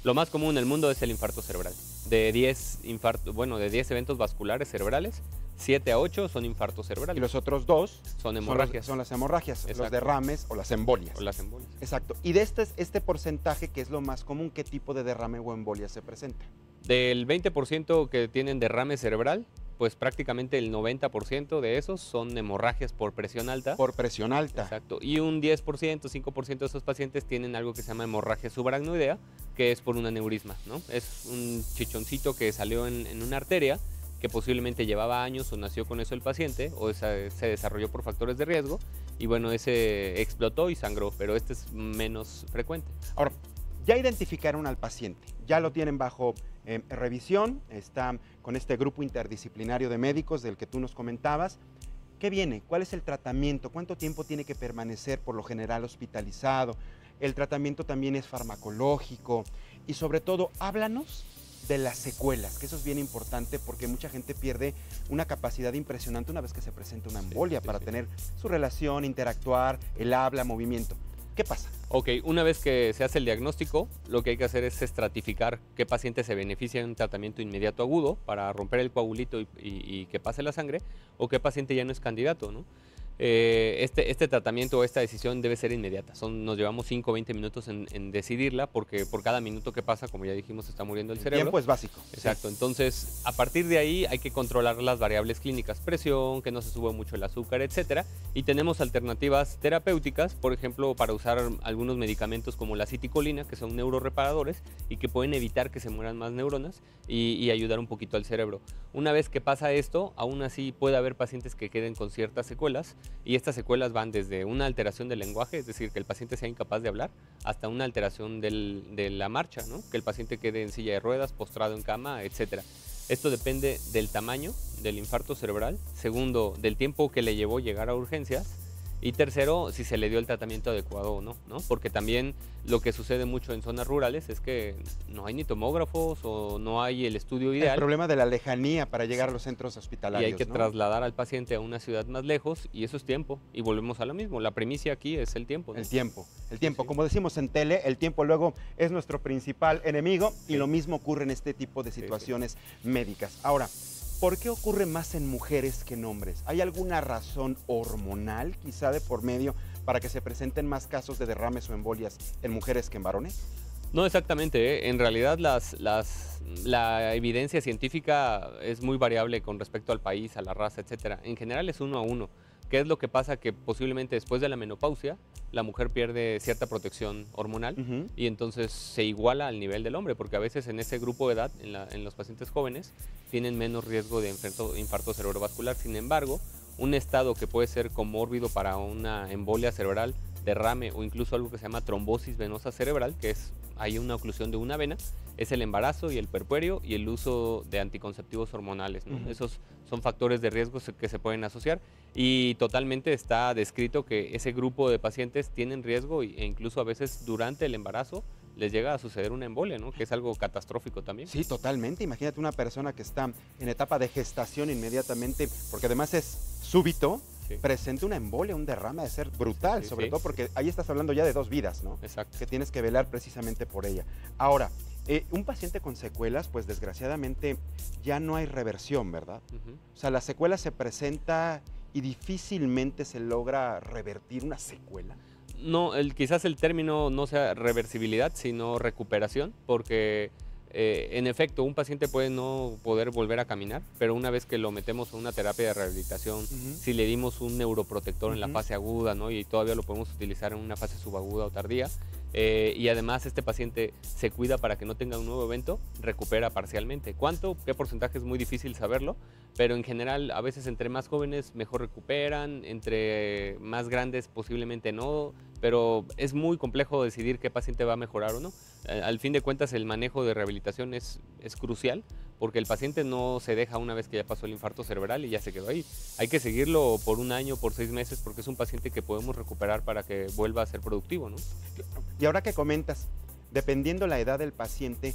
Lo más común en el mundo es el infarto cerebral. De 10 infartos, bueno, de 10 eventos vasculares cerebrales, 7 a 8 son infartos Y cerebrales. los otros dos son son, los- hemorragias son las hemorragias, los derrames o las embolias. o las embolias. Exacto. Y de este, este porcentaje, que es lo más común, ¿qué tipo de derrame o embolia se presenta? Del 20% que tienen derrame cerebral, pues prácticamente el 90% de esos son hemorragias por presión alta. Por presión alta. Exacto. Y un 10%, 5% de esos pacientes tienen algo que se llama hemorragia subaracnoidea, que es por un aneurisma, ¿no? Es un chichoncito que salió en, en una arteria que posiblemente llevaba años o nació con eso el paciente o se desarrolló por factores de riesgo y bueno, ese explotó y sangró, pero este es menos frecuente. Ahora, ya identificaron al paciente, ya lo tienen bajo eh, revisión, está con este grupo interdisciplinario de médicos del que tú nos comentabas. ¿Qué viene? ¿Cuál es el tratamiento? ¿Cuánto tiempo tiene que permanecer por lo general hospitalizado? El tratamiento también es farmacológico y sobre todo, háblanos de las secuelas, que eso es bien importante porque mucha gente pierde una capacidad impresionante una vez que se presenta una embolia sí, para sí. tener su relación, interactuar, el habla, movimiento. ¿Qué pasa? Ok, una vez que se hace el diagnóstico, lo que hay que hacer es estratificar qué paciente se beneficia de un tratamiento inmediato agudo para romper el coagulito y, y- y que pase la sangre, o qué paciente ya no es candidato, ¿no? Eh, este, este tratamiento o esta decisión debe ser inmediata. Son, nos llevamos 5 o 20 minutos en, en decidirla porque por cada minuto que pasa, como ya dijimos, está muriendo el El cerebro. tiempo es básico. Exacto, entonces a partir de ahí hay que controlar las variables clínicas, presión, que no se sube mucho el azúcar, etcétera, y tenemos alternativas terapéuticas, por ejemplo, para usar algunos medicamentos como la citicolina, que son neuroreparadores y que pueden evitar que se mueran más neuronas y, y ayudar un poquito al cerebro. Una vez que pasa esto, aún así puede haber pacientes que queden con ciertas secuelas y estas secuelas van desde una alteración del lenguaje, es decir, que el paciente sea incapaz de hablar, hasta una alteración de la marcha, ¿no? que el paciente quede en silla de ruedas, postrado en cama, etc. Esto depende del tamaño del infarto cerebral, segundo, del tiempo que le llevó llegar a urgencias, y tercero, si se le dio el tratamiento adecuado o no, ¿no? Porque también lo que sucede mucho en zonas rurales es que no hay ni tomógrafos o no hay el estudio El ideal problema de la lejanía para llegar a los centros y hospitalarios. hay que ¿no? trasladar al paciente a una ciudad más lejos y eso es tiempo. Y volvemos a lo mismo, la primicia aquí es el tiempo. ¿no? El tiempo, el tiempo. sí. Como decimos en tele, el tiempo luego es nuestro principal enemigo y lo mismo ocurre en este tipo de situaciones médicas. Ahora, ¿por qué ocurre más en mujeres que en hombres? ¿Hay alguna razón hormonal quizá de por medio para que se presenten más casos de derrames o embolias en mujeres que en varones? No exactamente, ¿eh? en realidad las, las, la evidencia científica es muy variable con respecto al país, a la raza, etc. En general es uno a uno. ¿Qué es lo que pasa? Que posiblemente después de la menopausia la mujer pierde cierta protección hormonal y entonces se iguala al nivel del hombre, porque a veces en ese grupo de edad, en, la- en los pacientes jóvenes, tienen menos riesgo de infarto, infarto cerebrovascular. Sin embargo, un estado que puede ser comórbido para una embolia cerebral, derrame o incluso algo que se llama trombosis venosa cerebral, que es hay una oclusión de una vena, es el embarazo y el perpuerio y el uso de anticonceptivos hormonales. Esos son factores de riesgo que se pueden asociar y totalmente está descrito que ese grupo de pacientes tienen riesgo e incluso a veces durante el embarazo les llega a suceder una embolia, ¿no? que es algo catastrófico también. Sí, totalmente. Imagínate una persona que está en etapa de gestación inmediatamente, porque además es súbito, Sí. presente una embolia, un derrame, de ser brutal, Sí, sobre sí. todo porque ahí estás hablando ya de dos vidas, ¿no? Exacto. que tienes que velar precisamente por ella. Ahora, eh, un paciente con secuelas, pues desgraciadamente ya no hay reversión, ¿verdad? O sea, la secuela se presenta y difícilmente se logra revertir una secuela. No, el, quizás el término no sea reversibilidad, sino recuperación, porque eh, en efecto un paciente puede no poder volver a caminar, pero una vez que lo metemos a una terapia de rehabilitación, si le dimos un neuroprotector en la fase aguda, ¿no? Y todavía lo podemos utilizar en una fase subaguda o tardía. eh, y además este paciente se cuida para que no tenga un nuevo evento, recupera parcialmente. ¿Cuánto? ¿Qué porcentaje? Es muy difícil saberlo, pero en general a veces entre más jóvenes mejor recuperan, entre más grandes posiblemente no, pero es muy complejo decidir qué paciente va a mejorar o no. Eh, Al fin de cuentas el manejo de rehabilitación es, es crucial porque el paciente no se deja una vez que ya pasó el infarto cerebral y ya se quedó ahí. Hay que seguirlo por un año, por seis meses, porque es un paciente que podemos recuperar para que vuelva a ser productivo, ¿no? Y ahora que comentas, dependiendo la edad del paciente,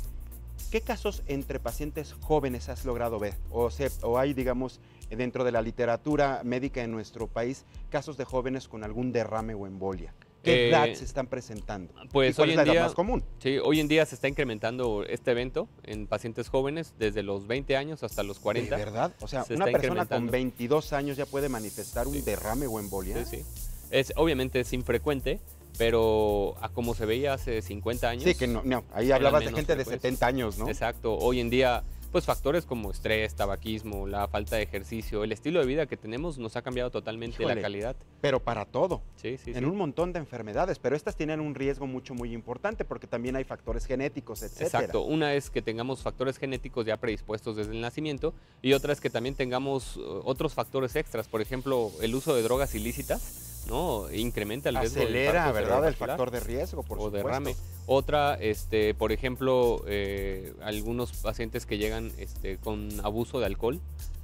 ¿qué casos entre pacientes jóvenes has logrado ver? O, se- o hay, digamos, dentro de la literatura médica en nuestro país, casos de jóvenes con algún derrame o embolia. ¿Qué Eh, edad se están presentando? Pues ¿Y cuál hoy es la en edad día, más común? sí, hoy en día se está incrementando este evento en pacientes jóvenes desde los 20 años hasta los 40. ¿De verdad? O sea, se una persona con incrementando. 22 años ya puede manifestar un Sí. derrame o embolia. Sí, sí. Es, obviamente es infrecuente, pero a como se veía hace 50 años. Sí, que no, no, ahí hablabas de gente de frecuencia. 70 años, ¿no? Exacto. Hoy en día, pues factores como estrés, tabaquismo, la falta de ejercicio, el estilo de vida que tenemos nos ha cambiado totalmente Híjole. la calidad. Pero para todo, Sí, sí, en sí. un montón de enfermedades, pero estas tienen un riesgo mucho, muy importante porque también hay factores genéticos, etcétera. Exacto. Una es que tengamos factores genéticos ya predispuestos desde el nacimiento y otra es que también tengamos uh, otros factores extras. Por ejemplo, el uso de drogas ilícitas, ¿no? Incrementa el riesgo Acelera, ¿verdad? El factor de riesgo, por o supuesto. derrame. Otra, este, por ejemplo, eh, algunos pacientes que llegan este, con abuso de alcohol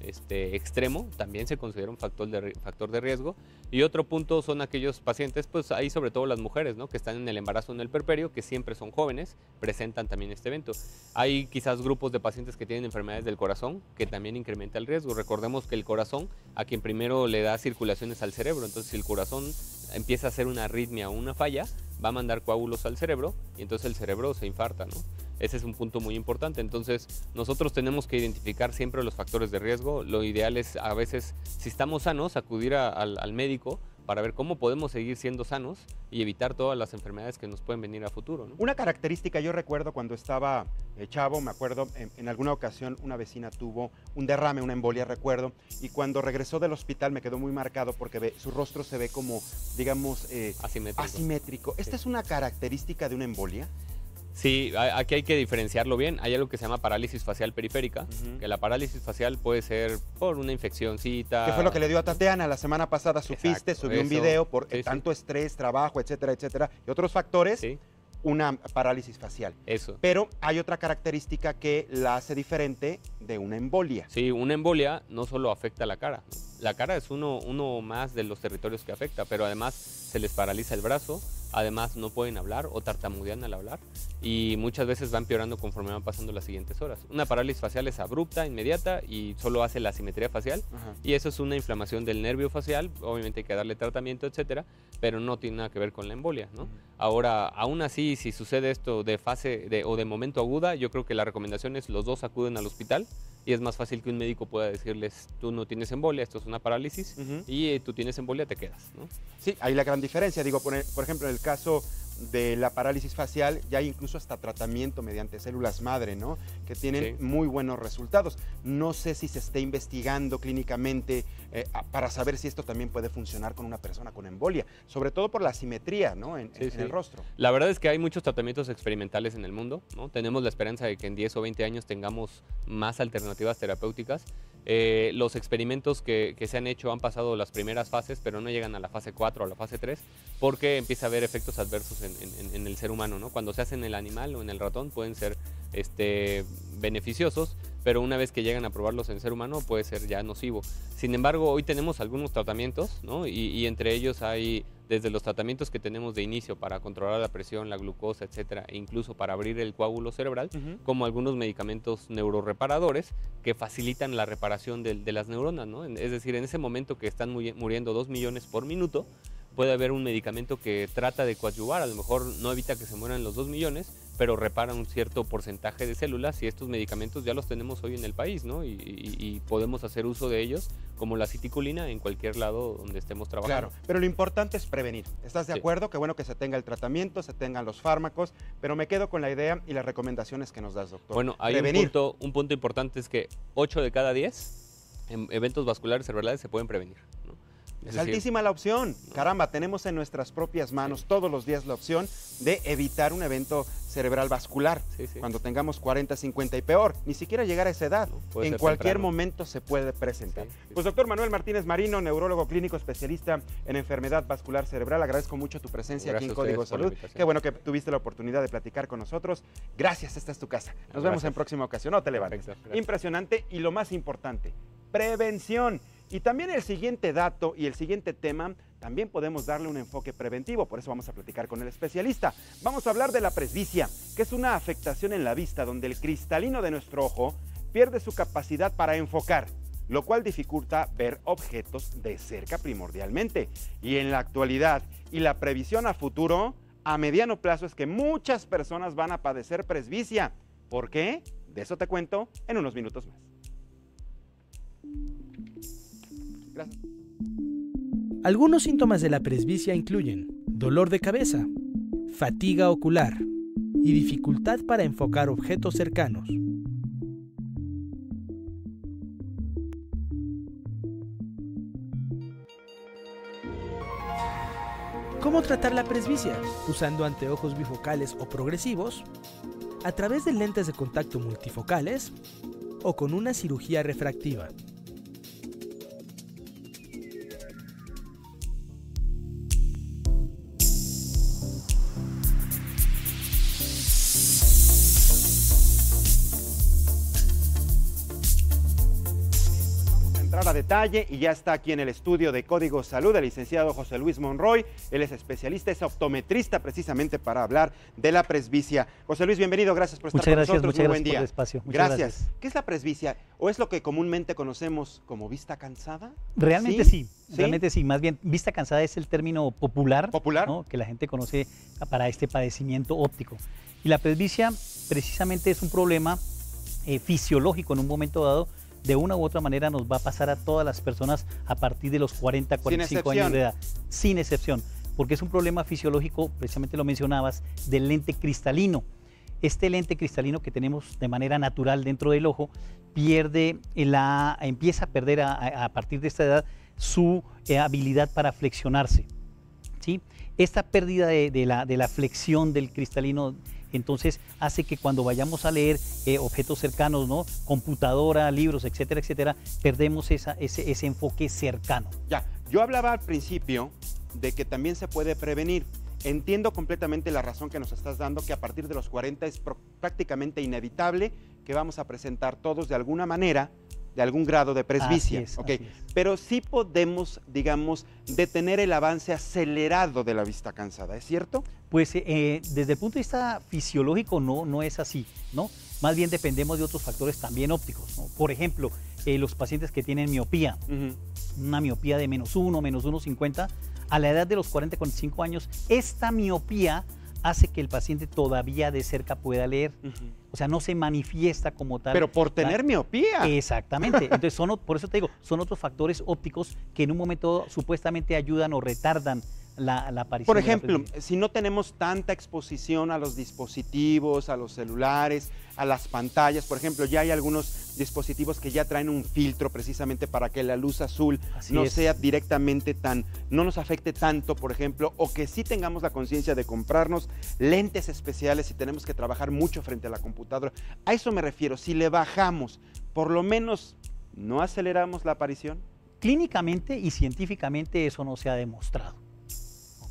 este, extremo también se considera un factor de, factor de riesgo. Y otro punto son aquellos pacientes, pues ahí sobre todo las mujeres, ¿no? que están en el embarazo en el perperio, que siempre son jóvenes, presentan también este evento. Hay quizás grupos de pacientes que tienen enfermedades del corazón, que también incrementa el riesgo. Recordemos que el corazón, a quien primero le da circulaciones al cerebro, entonces si el corazón empieza a hacer una arritmia o una falla, va a mandar coágulos al cerebro y entonces el cerebro se infarta. Ese es un punto muy importante. Entonces, nosotros tenemos que identificar siempre los factores de riesgo. Lo ideal es a veces, si estamos sanos, acudir al, médico para ver cómo podemos seguir siendo sanos y evitar todas las enfermedades que nos pueden venir a futuro. Una característica, yo recuerdo cuando estaba eh, chavo, me acuerdo, en, alguna ocasión una vecina tuvo un derrame, una embolia, recuerdo, y cuando regresó del hospital me quedó muy marcado porque su rostro se ve como, digamos, eh, asimétrico. ¿Esta es una característica de una embolia? Sí, aquí hay que diferenciarlo bien. Hay algo que se llama parálisis facial periférica, que la parálisis facial puede ser por una infeccióncita. Que fue lo que le dio a Tatiana la semana pasada, supiste, subió un video por tanto estrés, trabajo, etcétera, etcétera, y otros factores. Una parálisis facial. Eso. Pero hay otra característica que la hace diferente de una embolia. Sí, una embolia no solo afecta a la cara. La cara es uno, uno más de los territorios que afecta, pero además se les paraliza el brazo, Además no pueden hablar o tartamudean al hablar y muchas veces va empeorando conforme van pasando las siguientes horas. Una parálisis facial es abrupta, inmediata y solo hace la simetría facial y eso es una inflamación del nervio facial, obviamente hay que darle tratamiento, etcétera, pero no tiene nada que ver con la embolia, ¿no? Ahora, aún así, si sucede esto de fase de, o de momento aguda, yo creo que la recomendación es los dos acuden al hospital y es más fácil que un médico pueda decirles, tú no tienes embolia, esto es una parálisis, y eh, tú tienes embolia, te quedas. ¿no? Sí, hay la gran diferencia. Digo, por, por ejemplo, en el caso de la parálisis facial, ya hay incluso hasta tratamiento mediante células madre, ¿no? Que tienen muy buenos resultados. No sé si se esté investigando clínicamente eh, para saber si esto también puede funcionar con una persona con embolia, sobre todo por la simetría, ¿no? En, el rostro. La verdad es que hay muchos tratamientos experimentales en el mundo, ¿no? Tenemos la esperanza de que en 10 o 20 años tengamos más alternativas terapéuticas. Eh, los experimentos que, se han hecho han pasado las primeras fases, pero no llegan a la fase 4 o a la fase 3, porque empieza a haber efectos adversos en, el ser humano. ¿no? Cuando se hace en el animal o en el ratón pueden ser este, beneficiosos, pero una vez que llegan a probarlos en ser humano puede ser ya nocivo. Sin embargo, hoy tenemos algunos tratamientos, ¿no? y, entre ellos hay desde los tratamientos que tenemos de inicio para controlar la presión, la glucosa, etcétera, e incluso para abrir el coágulo cerebral, como algunos medicamentos neuroreparadores que facilitan la reparación de, de las neuronas, ¿no? Es decir, en ese momento que están muriendo 2 millones por minuto, puede haber un medicamento que trata de coadyuvar, a lo mejor no evita que se mueran los 2 millones, pero repara un cierto porcentaje de células y estos medicamentos ya los tenemos hoy en el país, ¿no? Y, podemos hacer uso de ellos como la citiculina en cualquier lado donde estemos trabajando. Claro, pero lo importante es prevenir. ¿Estás de acuerdo? Qué bueno que se tenga el tratamiento, se tengan los fármacos, pero me quedo con la idea y las recomendaciones que nos das, doctor. Bueno, hay un punto, un punto importante es que 8 de cada 10 eventos vasculares cerebrales se pueden prevenir. Es, altísima la opción. Caramba, tenemos en nuestras propias manos todos los días la opción de evitar un evento cerebral vascular. Cuando tengamos 40, 50 y peor, ni siquiera llegar a esa edad. en cualquier momento se puede presentar. Pues doctor Manuel Martínez Marino, neurólogo clínico especialista en enfermedad vascular cerebral, agradezco mucho tu presencia aquí en Código Salud. Qué bueno que tuviste la oportunidad de platicar con nosotros. Gracias, esta es tu casa. Nos vemos en próxima ocasión. No te levantes. Impresionante y lo más importante, prevención. Y también el siguiente dato y el siguiente tema también podemos darle un enfoque preventivo, por eso vamos a platicar con el especialista. Vamos a hablar de la presbicia, que es una afectación en la vista donde el cristalino de nuestro ojo pierde su capacidad para enfocar, lo cual dificulta ver objetos de cerca primordialmente. Y en la actualidad y la previsión a futuro, a mediano plazo es que muchas personas van a padecer presbicia. ¿Por qué? De eso te cuento en unos minutos más. Algunos síntomas de la presbicia incluyen dolor de cabeza, fatiga ocular y dificultad para enfocar objetos cercanos. ¿Cómo tratar la presbicia? Usando anteojos bifocales o progresivos, a través de lentes de contacto multifocales o con una cirugía refractiva. Detalle y ya está aquí en el estudio de Código Salud el licenciado José Luis Monroy. Él es especialista, es optometrista precisamente para hablar de la presbicia. José Luis, bienvenido, gracias por estar muchas con gracias, nosotros. Muchas Muy gracias buen día. por el espacio. Muchas Gracias. gracias. ¿Qué es la presbicia? ¿O es lo que comúnmente conocemos como vista cansada? Realmente sí, ¿Sí? realmente sí. Más bien, vista cansada es el término popular, ¿Popular? ¿no? que la gente conoce para este padecimiento óptico. Y la presbicia precisamente es un problema eh, fisiológico en un momento dado. De una u otra manera nos va a pasar a todas las personas a partir de los 40, 45 años de edad, sin excepción, porque es un problema fisiológico, precisamente lo mencionabas, del lente cristalino. Este lente cristalino que tenemos de manera natural dentro del ojo pierde la, empieza a perder a, a- a partir de esta edad su eh, habilidad para flexionarse. ¿sí? Esta pérdida de, de la, de la flexión del cristalino entonces hace que cuando vayamos a leer eh, objetos cercanos, ¿no? computadora, libros, etcétera, etcétera, perdemos ese, ese enfoque cercano. Ya, yo hablaba al principio de que también se puede prevenir. Entiendo completamente la razón que nos estás dando, que a partir de los 40 es prácticamente inevitable que vamos a presentar todos de alguna manera, de algún grado de presbicia. Así es, ¿ok? así es. Pero sí podemos, digamos, detener el avance acelerado de la vista cansada, ¿es cierto? Pues eh, desde el punto de vista fisiológico no, no es así, ¿no? Más bien dependemos de otros factores también ópticos, ¿no? Por ejemplo, eh, los pacientes que tienen miopía, una miopía de menos 1, menos 1,50, a la edad de los 40, 45 años, esta miopía hace que el paciente todavía de cerca pueda leer. O sea, no se manifiesta como tal. Pero por tener miopía. Exactamente. Entonces, son, por eso te digo, son otros factores ópticos que en un momento supuestamente ayudan o retardan la, la aparición. Por ejemplo, si no tenemos tanta exposición a los dispositivos, a los celulares, a las pantallas, por ejemplo, ya hay algunos dispositivos que ya traen un filtro precisamente para que la luz azul Así no es. sea directamente tan, no nos afecte tanto, por ejemplo, o que sí tengamos la conciencia de comprarnos lentes especiales si tenemos que trabajar mucho frente a la computadora. A eso me refiero, si le bajamos, por lo menos, ¿no aceleramos la aparición? Clínicamente y científicamente eso no se ha demostrado.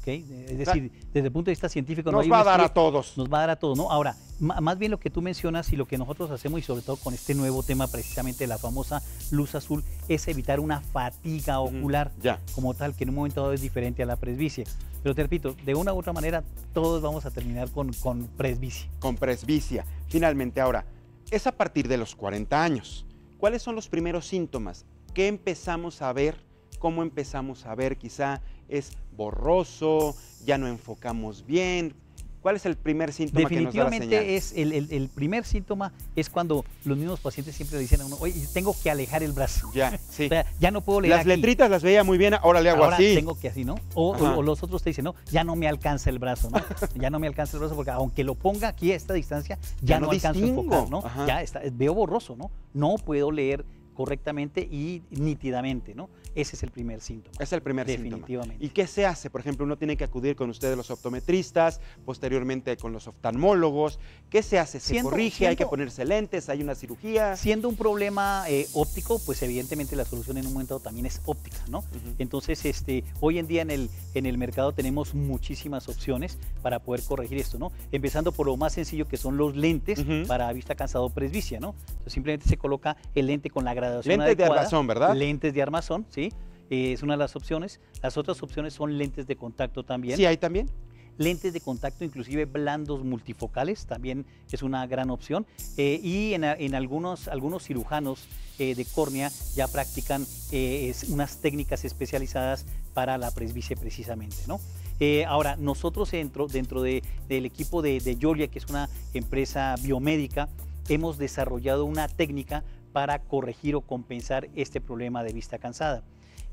¿Ok? Es decir, desde el punto de vista científico no Nos hay va a dar a todos. Nos va a dar a todos, ¿no? Ahora, más bien lo que tú mencionas y lo que nosotros hacemos y sobre todo con este nuevo tema precisamente la famosa luz azul es evitar una fatiga ocular Ya. como tal que en un momento dado es diferente a la presbicia. Pero te repito, de una u otra manera todos vamos a terminar con, con presbicia. con presbicia. Finalmente, ahora, es a partir de los 40 años. ¿Cuáles son los primeros síntomas? ¿Qué empezamos a ver? ¿Cómo empezamos a ver? Quizá es borroso, ya no enfocamos bien. ¿Cuál es el primer síntoma que nos da la? Definitivamente es el, el- el primer síntoma es cuando los mismos pacientes siempre le dicen a uno, oye, tengo que alejar el brazo. Ya, sí. O sea, ya no puedo leer Las aquí. letritas las veía muy bien, ahora le hago Ahora así. tengo que así, ¿no? O, o- Ajá. o los otros te dicen, no, ya no me alcanza el brazo, ¿no? ya no me alcanza el brazo porque aunque lo ponga aquí a esta distancia, ya, Ya no, no alcanzo a enfocar, ¿no? Ajá. Ya está, veo borroso, ¿no? No puedo leer correctamente y nítidamente, ¿no? Ese es el primer síntoma. Es el primer síntoma. Definitivamente. ¿Y qué se hace? Por ejemplo, uno tiene que acudir con ustedes los optometristas, posteriormente con los oftalmólogos. ¿Qué se hace? ¿Se Siendo- corrige? ¿Hay que ponerse lentes? ¿Hay una cirugía? Siendo un problema eh, óptico, pues evidentemente la solución en un momento también es óptica, ¿no? Entonces, este, hoy en día en el, en el mercado tenemos muchísimas opciones para poder corregir esto, ¿no? Empezando por lo más sencillo que son los lentes para vista cansado presbicia, ¿no? Entonces, simplemente se coloca el lente con la graduación Lentes de armazón, ¿verdad? Lentes de armazón, sí. Eh, es una de las opciones. Las otras opciones son lentes de contacto también. Sí, hay también. Lentes de contacto, inclusive blandos multifocales, también es una gran opción. Eh, y en, algunos, algunos cirujanos eh, de córnea ya practican es- unas técnicas especializadas para la presbicia precisamente. ¿no? Eh, ahora, nosotros dentro, dentro de- del equipo de, de Yolia, que es una empresa biomédica, hemos desarrollado una técnica para corregir o compensar este problema de vista cansada.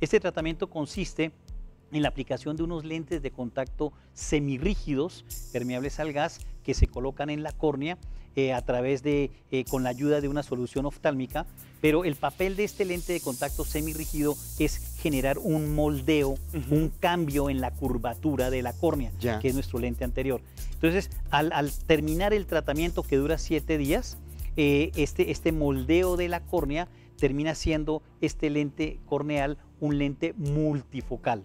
Este tratamiento consiste en la aplicación de unos lentes de contacto semirrígidos, permeables al gas, que se colocan en la córnea eh, a través de, eh, con la ayuda de una solución oftálmica, pero el papel de este lente de contacto semirrígido es generar un moldeo, un cambio en la curvatura de la córnea, Ya. que es nuestro lente anterior. Entonces, al, al terminar el tratamiento que dura siete días, eh, este, este moldeo de la córnea termina siendo este lente corneal un lente multifocal.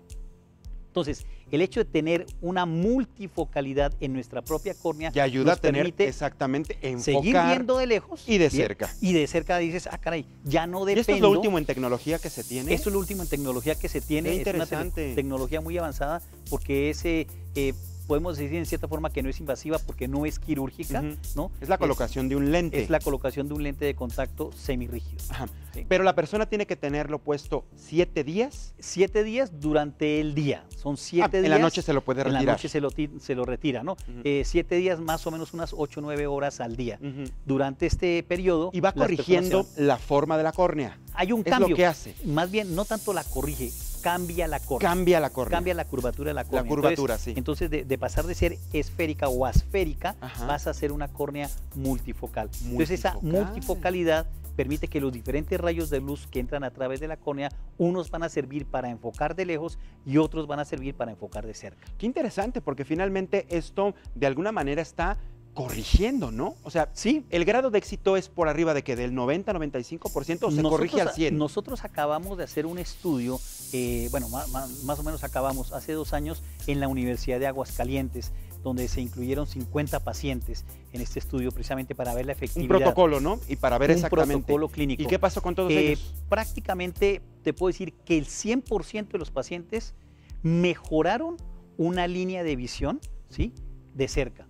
Entonces, el hecho de tener una multifocalidad en nuestra propia córnea Y ayuda nos a tener permite exactamente seguir enfocar. viendo de lejos y de bien, cerca. Y de cerca dices, ah, caray, ya no ¿Y dependo. esto es lo último en tecnología que se tiene? Esto es lo último en tecnología que se tiene. Qué Es una te- interesante. tecnología muy avanzada porque es, eh, eh, podemos decir en cierta forma que no es invasiva porque no es quirúrgica. ¿no? Es la colocación de un lente. Es la colocación de un lente de contacto semirrígido. Ajá. Sí. Pero la persona tiene que tenerlo puesto siete días. Siete días durante el día. Son Ah, siete días. en la noche se lo puede En retirar. la noche se lo, se lo retira, ¿no? Eh, siete días más o menos unas ocho o nueve horas al día. Durante este periodo. Y va corrigiendo la forma de la córnea. Hay un es lo cambio. que hace. Más bien, no tanto la corrige, cambia la córnea. Cambia la córnea. Cambia la curvatura de la córnea. curvatura, entonces, sí. Entonces, de, de pasar de ser esférica o asférica, Ajá. vas a hacer una córnea multifocal. Entonces, esa Multifocal. multifocalidad permite que los diferentes rayos de luz que entran a través de la córnea, unos van a servir para enfocar de lejos y otros van a servir para enfocar de cerca. Qué interesante, porque finalmente esto de alguna manera está corrigiendo, ¿no? O sea, Sí, el grado de éxito es por arriba de que del 90-95% o se corrige al 100. Nosotros acabamos de hacer un estudio, eh, bueno, más, o menos acabamos hace dos años en la Universidad de Aguascalientes, donde se incluyeron 50 pacientes en este estudio precisamente para ver la un efectividad. protocolo, ¿no? Y para ver un exactamente. protocolo clínico. ¿Y qué pasó con todos Eh, ellos? prácticamente te puedo decir que el 100% de los pacientes mejoraron una línea de visión, ¿sí? De cerca.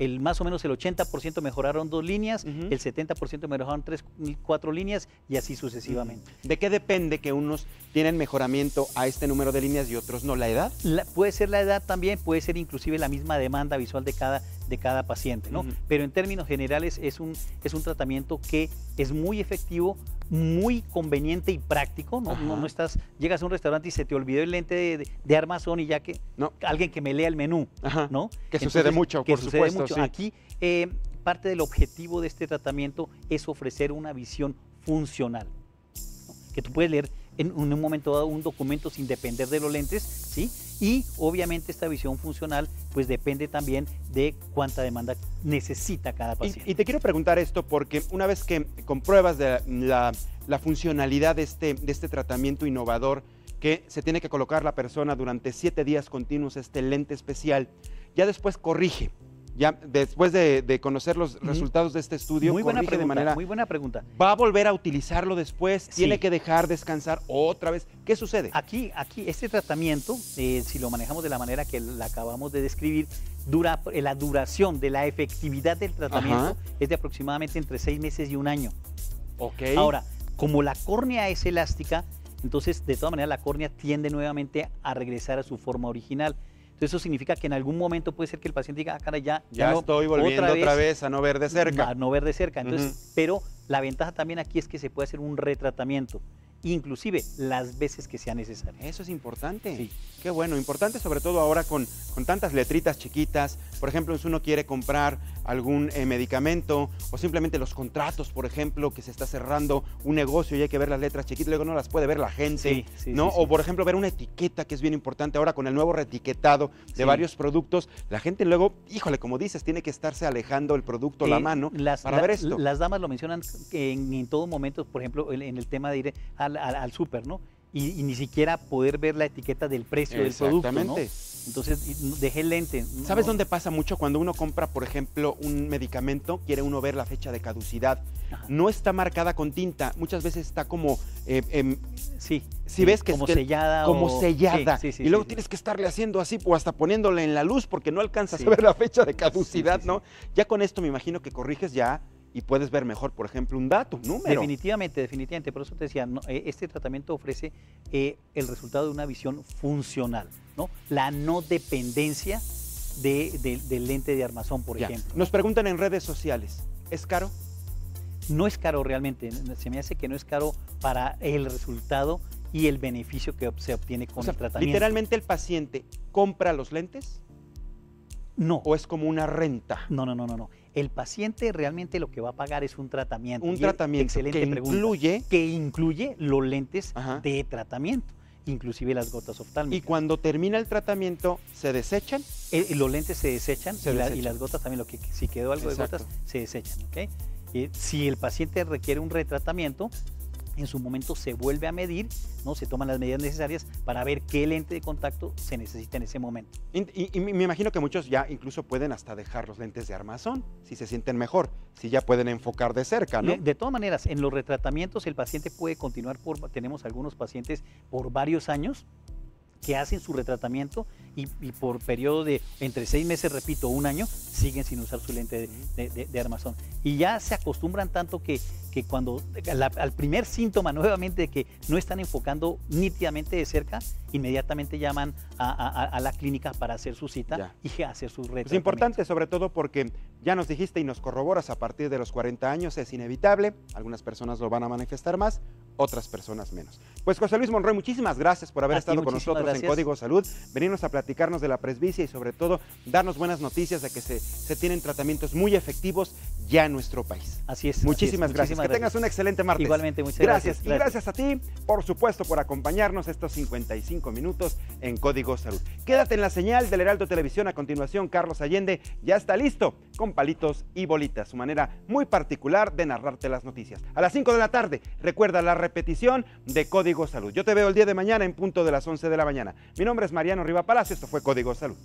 El, más o menos el 80% mejoraron dos líneas, el 70% mejoraron tres, cuatro líneas y así sucesivamente. ¿De qué depende que unos tienen mejoramiento a este número de líneas y otros no? ¿La edad? La- puede ser la edad también, puede ser inclusive la misma demanda visual de cada, de cada paciente, ¿no? Pero en términos generales es un, es un tratamiento que es muy efectivo, muy conveniente y práctico, ¿no? No, no estás, llegas a un restaurante y se te olvidó el lente de, de- de armazón y ya que No. alguien que me lea el menú, Ajá. ¿no? Que sucede mucho, que por sucede supuesto, mucho. sí. Aquí eh, parte del objetivo de este tratamiento es ofrecer una visión funcional, ¿no? que tú puedes leer en, un momento dado un documento sin depender de los lentes, ¿sí? Y obviamente esta visión funcional pues depende también de cuánta demanda necesita cada Y, paciente. y te quiero preguntar esto porque una vez que compruebas de la, la funcionalidad de este, de este tratamiento innovador que se tiene que colocar la persona durante siete días continuos, este lente especial, ya después corrige. Ya después de, de conocer los resultados de este estudio, muy buena pregunta, de manera... muy buena pregunta. ¿Va a volver a utilizarlo después? ¿Tiene Sí. que dejar descansar otra vez? ¿Qué sucede? Aquí, aquí este tratamiento, eh, si lo manejamos de la manera que la acabamos de describir, dura, eh, la duración de la efectividad del tratamiento Ajá. es de aproximadamente entre seis meses y un año. Ok. Ahora, como la córnea es elástica, entonces de todas maneras la córnea tiende nuevamente a regresar a su forma original. Entonces eso significa que en algún momento puede ser que el paciente diga, ah, cara, ya, ya no, estoy volviendo otra vez, a no ver de cerca. a no ver de cerca. Entonces, pero la ventaja también aquí es que se puede hacer un retratamiento, inclusive las veces que sea necesario. Eso es importante. Sí. Qué bueno, importante sobre todo ahora con, con tantas letritas chiquitas. Por ejemplo, si uno quiere comprar algún eh, medicamento o simplemente los contratos, por ejemplo, que se está cerrando un negocio y hay que ver las letras chiquitas, luego no las puede ver la gente, Sí, sí, ¿no? O por ejemplo, ver una etiqueta que es bien importante ahora con el nuevo reetiquetado de varios productos. La gente luego, híjole, como dices, tiene que estarse alejando el producto, la Eh, mano, las, para la- ver esto. Las damas lo mencionan en, en todo momento, por ejemplo, en, en el tema de ir al, al, al súper, ¿no? Y, y ni siquiera poder ver la etiqueta del precio del producto, ¿no? Entonces, dejé el lente. no- ¿Sabes dónde pasa mucho? Cuando uno compra, por ejemplo, un medicamento, quiere uno ver la fecha de caducidad. Ajá. No está marcada con tinta, muchas veces está como, eh, em, Sí. si sí, ves que como sellada. como o- sellada. Sí, sí, y luego tienes que estarle haciendo así o hasta poniéndole en la luz porque no alcanzas a ver la fecha de caducidad. ¿no? Ya con esto me imagino que corriges ya y puedes ver mejor, por ejemplo, un dato, un número. Definitivamente, definitivamente. Por eso te decía, no, eh, este tratamiento ofrece eh, el resultado de una visión funcional, ¿no? La no dependencia de- de- del lente de armazón, por Ya. ejemplo. Nos preguntan en redes sociales, ¿es caro? No es caro realmente, se me hace que no es caro para el resultado y el beneficio que se obtiene con O sea, el tratamiento. literalmente el paciente compra los lentes No, o es como una renta. no, no, no, no, no. El paciente realmente lo que va a pagar es un tratamiento. Un Y tratamiento excelente que pregunta. incluye que incluye los lentes Ajá. de tratamiento, inclusive las gotas y oftálmicas. cuando termina el tratamiento se desechan. Eh, los lentes se desechan, Se y, la- y las gotas también, lo que si quedó algo Exacto. de gotas, se desechan. ¿ok? Eh, si el paciente requiere un retratamiento, en su momento se vuelve a medir, ¿no? se toman las medidas necesarias para ver qué lente de contacto se necesita en ese momento. Y, y, me imagino que muchos ya incluso pueden hasta dejar los lentes de armazón, si se sienten mejor, si ya pueden enfocar de cerca, ¿no? De, de todas maneras, en los retratamientos el paciente puede continuar por, tenemos algunos pacientes por varios años que hacen su retratamiento y, por periodo de entre seis meses, repito, un año, siguen sin usar su lente de, armazón. Y ya se acostumbran tanto que, que cuando al primer síntoma nuevamente de que no están enfocando nítidamente de cerca, inmediatamente llaman a, la clínica para hacer su cita y hacer su retratamiento. Es importante sobre todo porque ya nos dijiste y nos corroboras a partir de los 40 años es inevitable, algunas personas lo van a manifestar más, otras personas menos. Pues José Luis Monroy, muchísimas gracias por haber estado con nosotros en Código Salud, venirnos a platicarnos de la presbicia y sobre todo darnos buenas noticias de que se, se tienen tratamientos muy efectivos ya en nuestro país. Así es. Muchísimas gracias. Que tengas un excelente martes. Igualmente, muchas gracias. gracias. Y gracias a ti, por supuesto, por acompañarnos estos 55 minutos en Código Salud. Quédate en la señal del Heraldo Televisión. A continuación, Carlos Allende ya está listo con palitos y bolitas, su manera muy particular de narrarte las noticias. A las 5 de la tarde, recuerda la repetición de Código Salud. Yo te veo el día de mañana en punto de las 11 de la mañana. Mi nombre es Mariano Riva Palacio, esto fue Código Salud.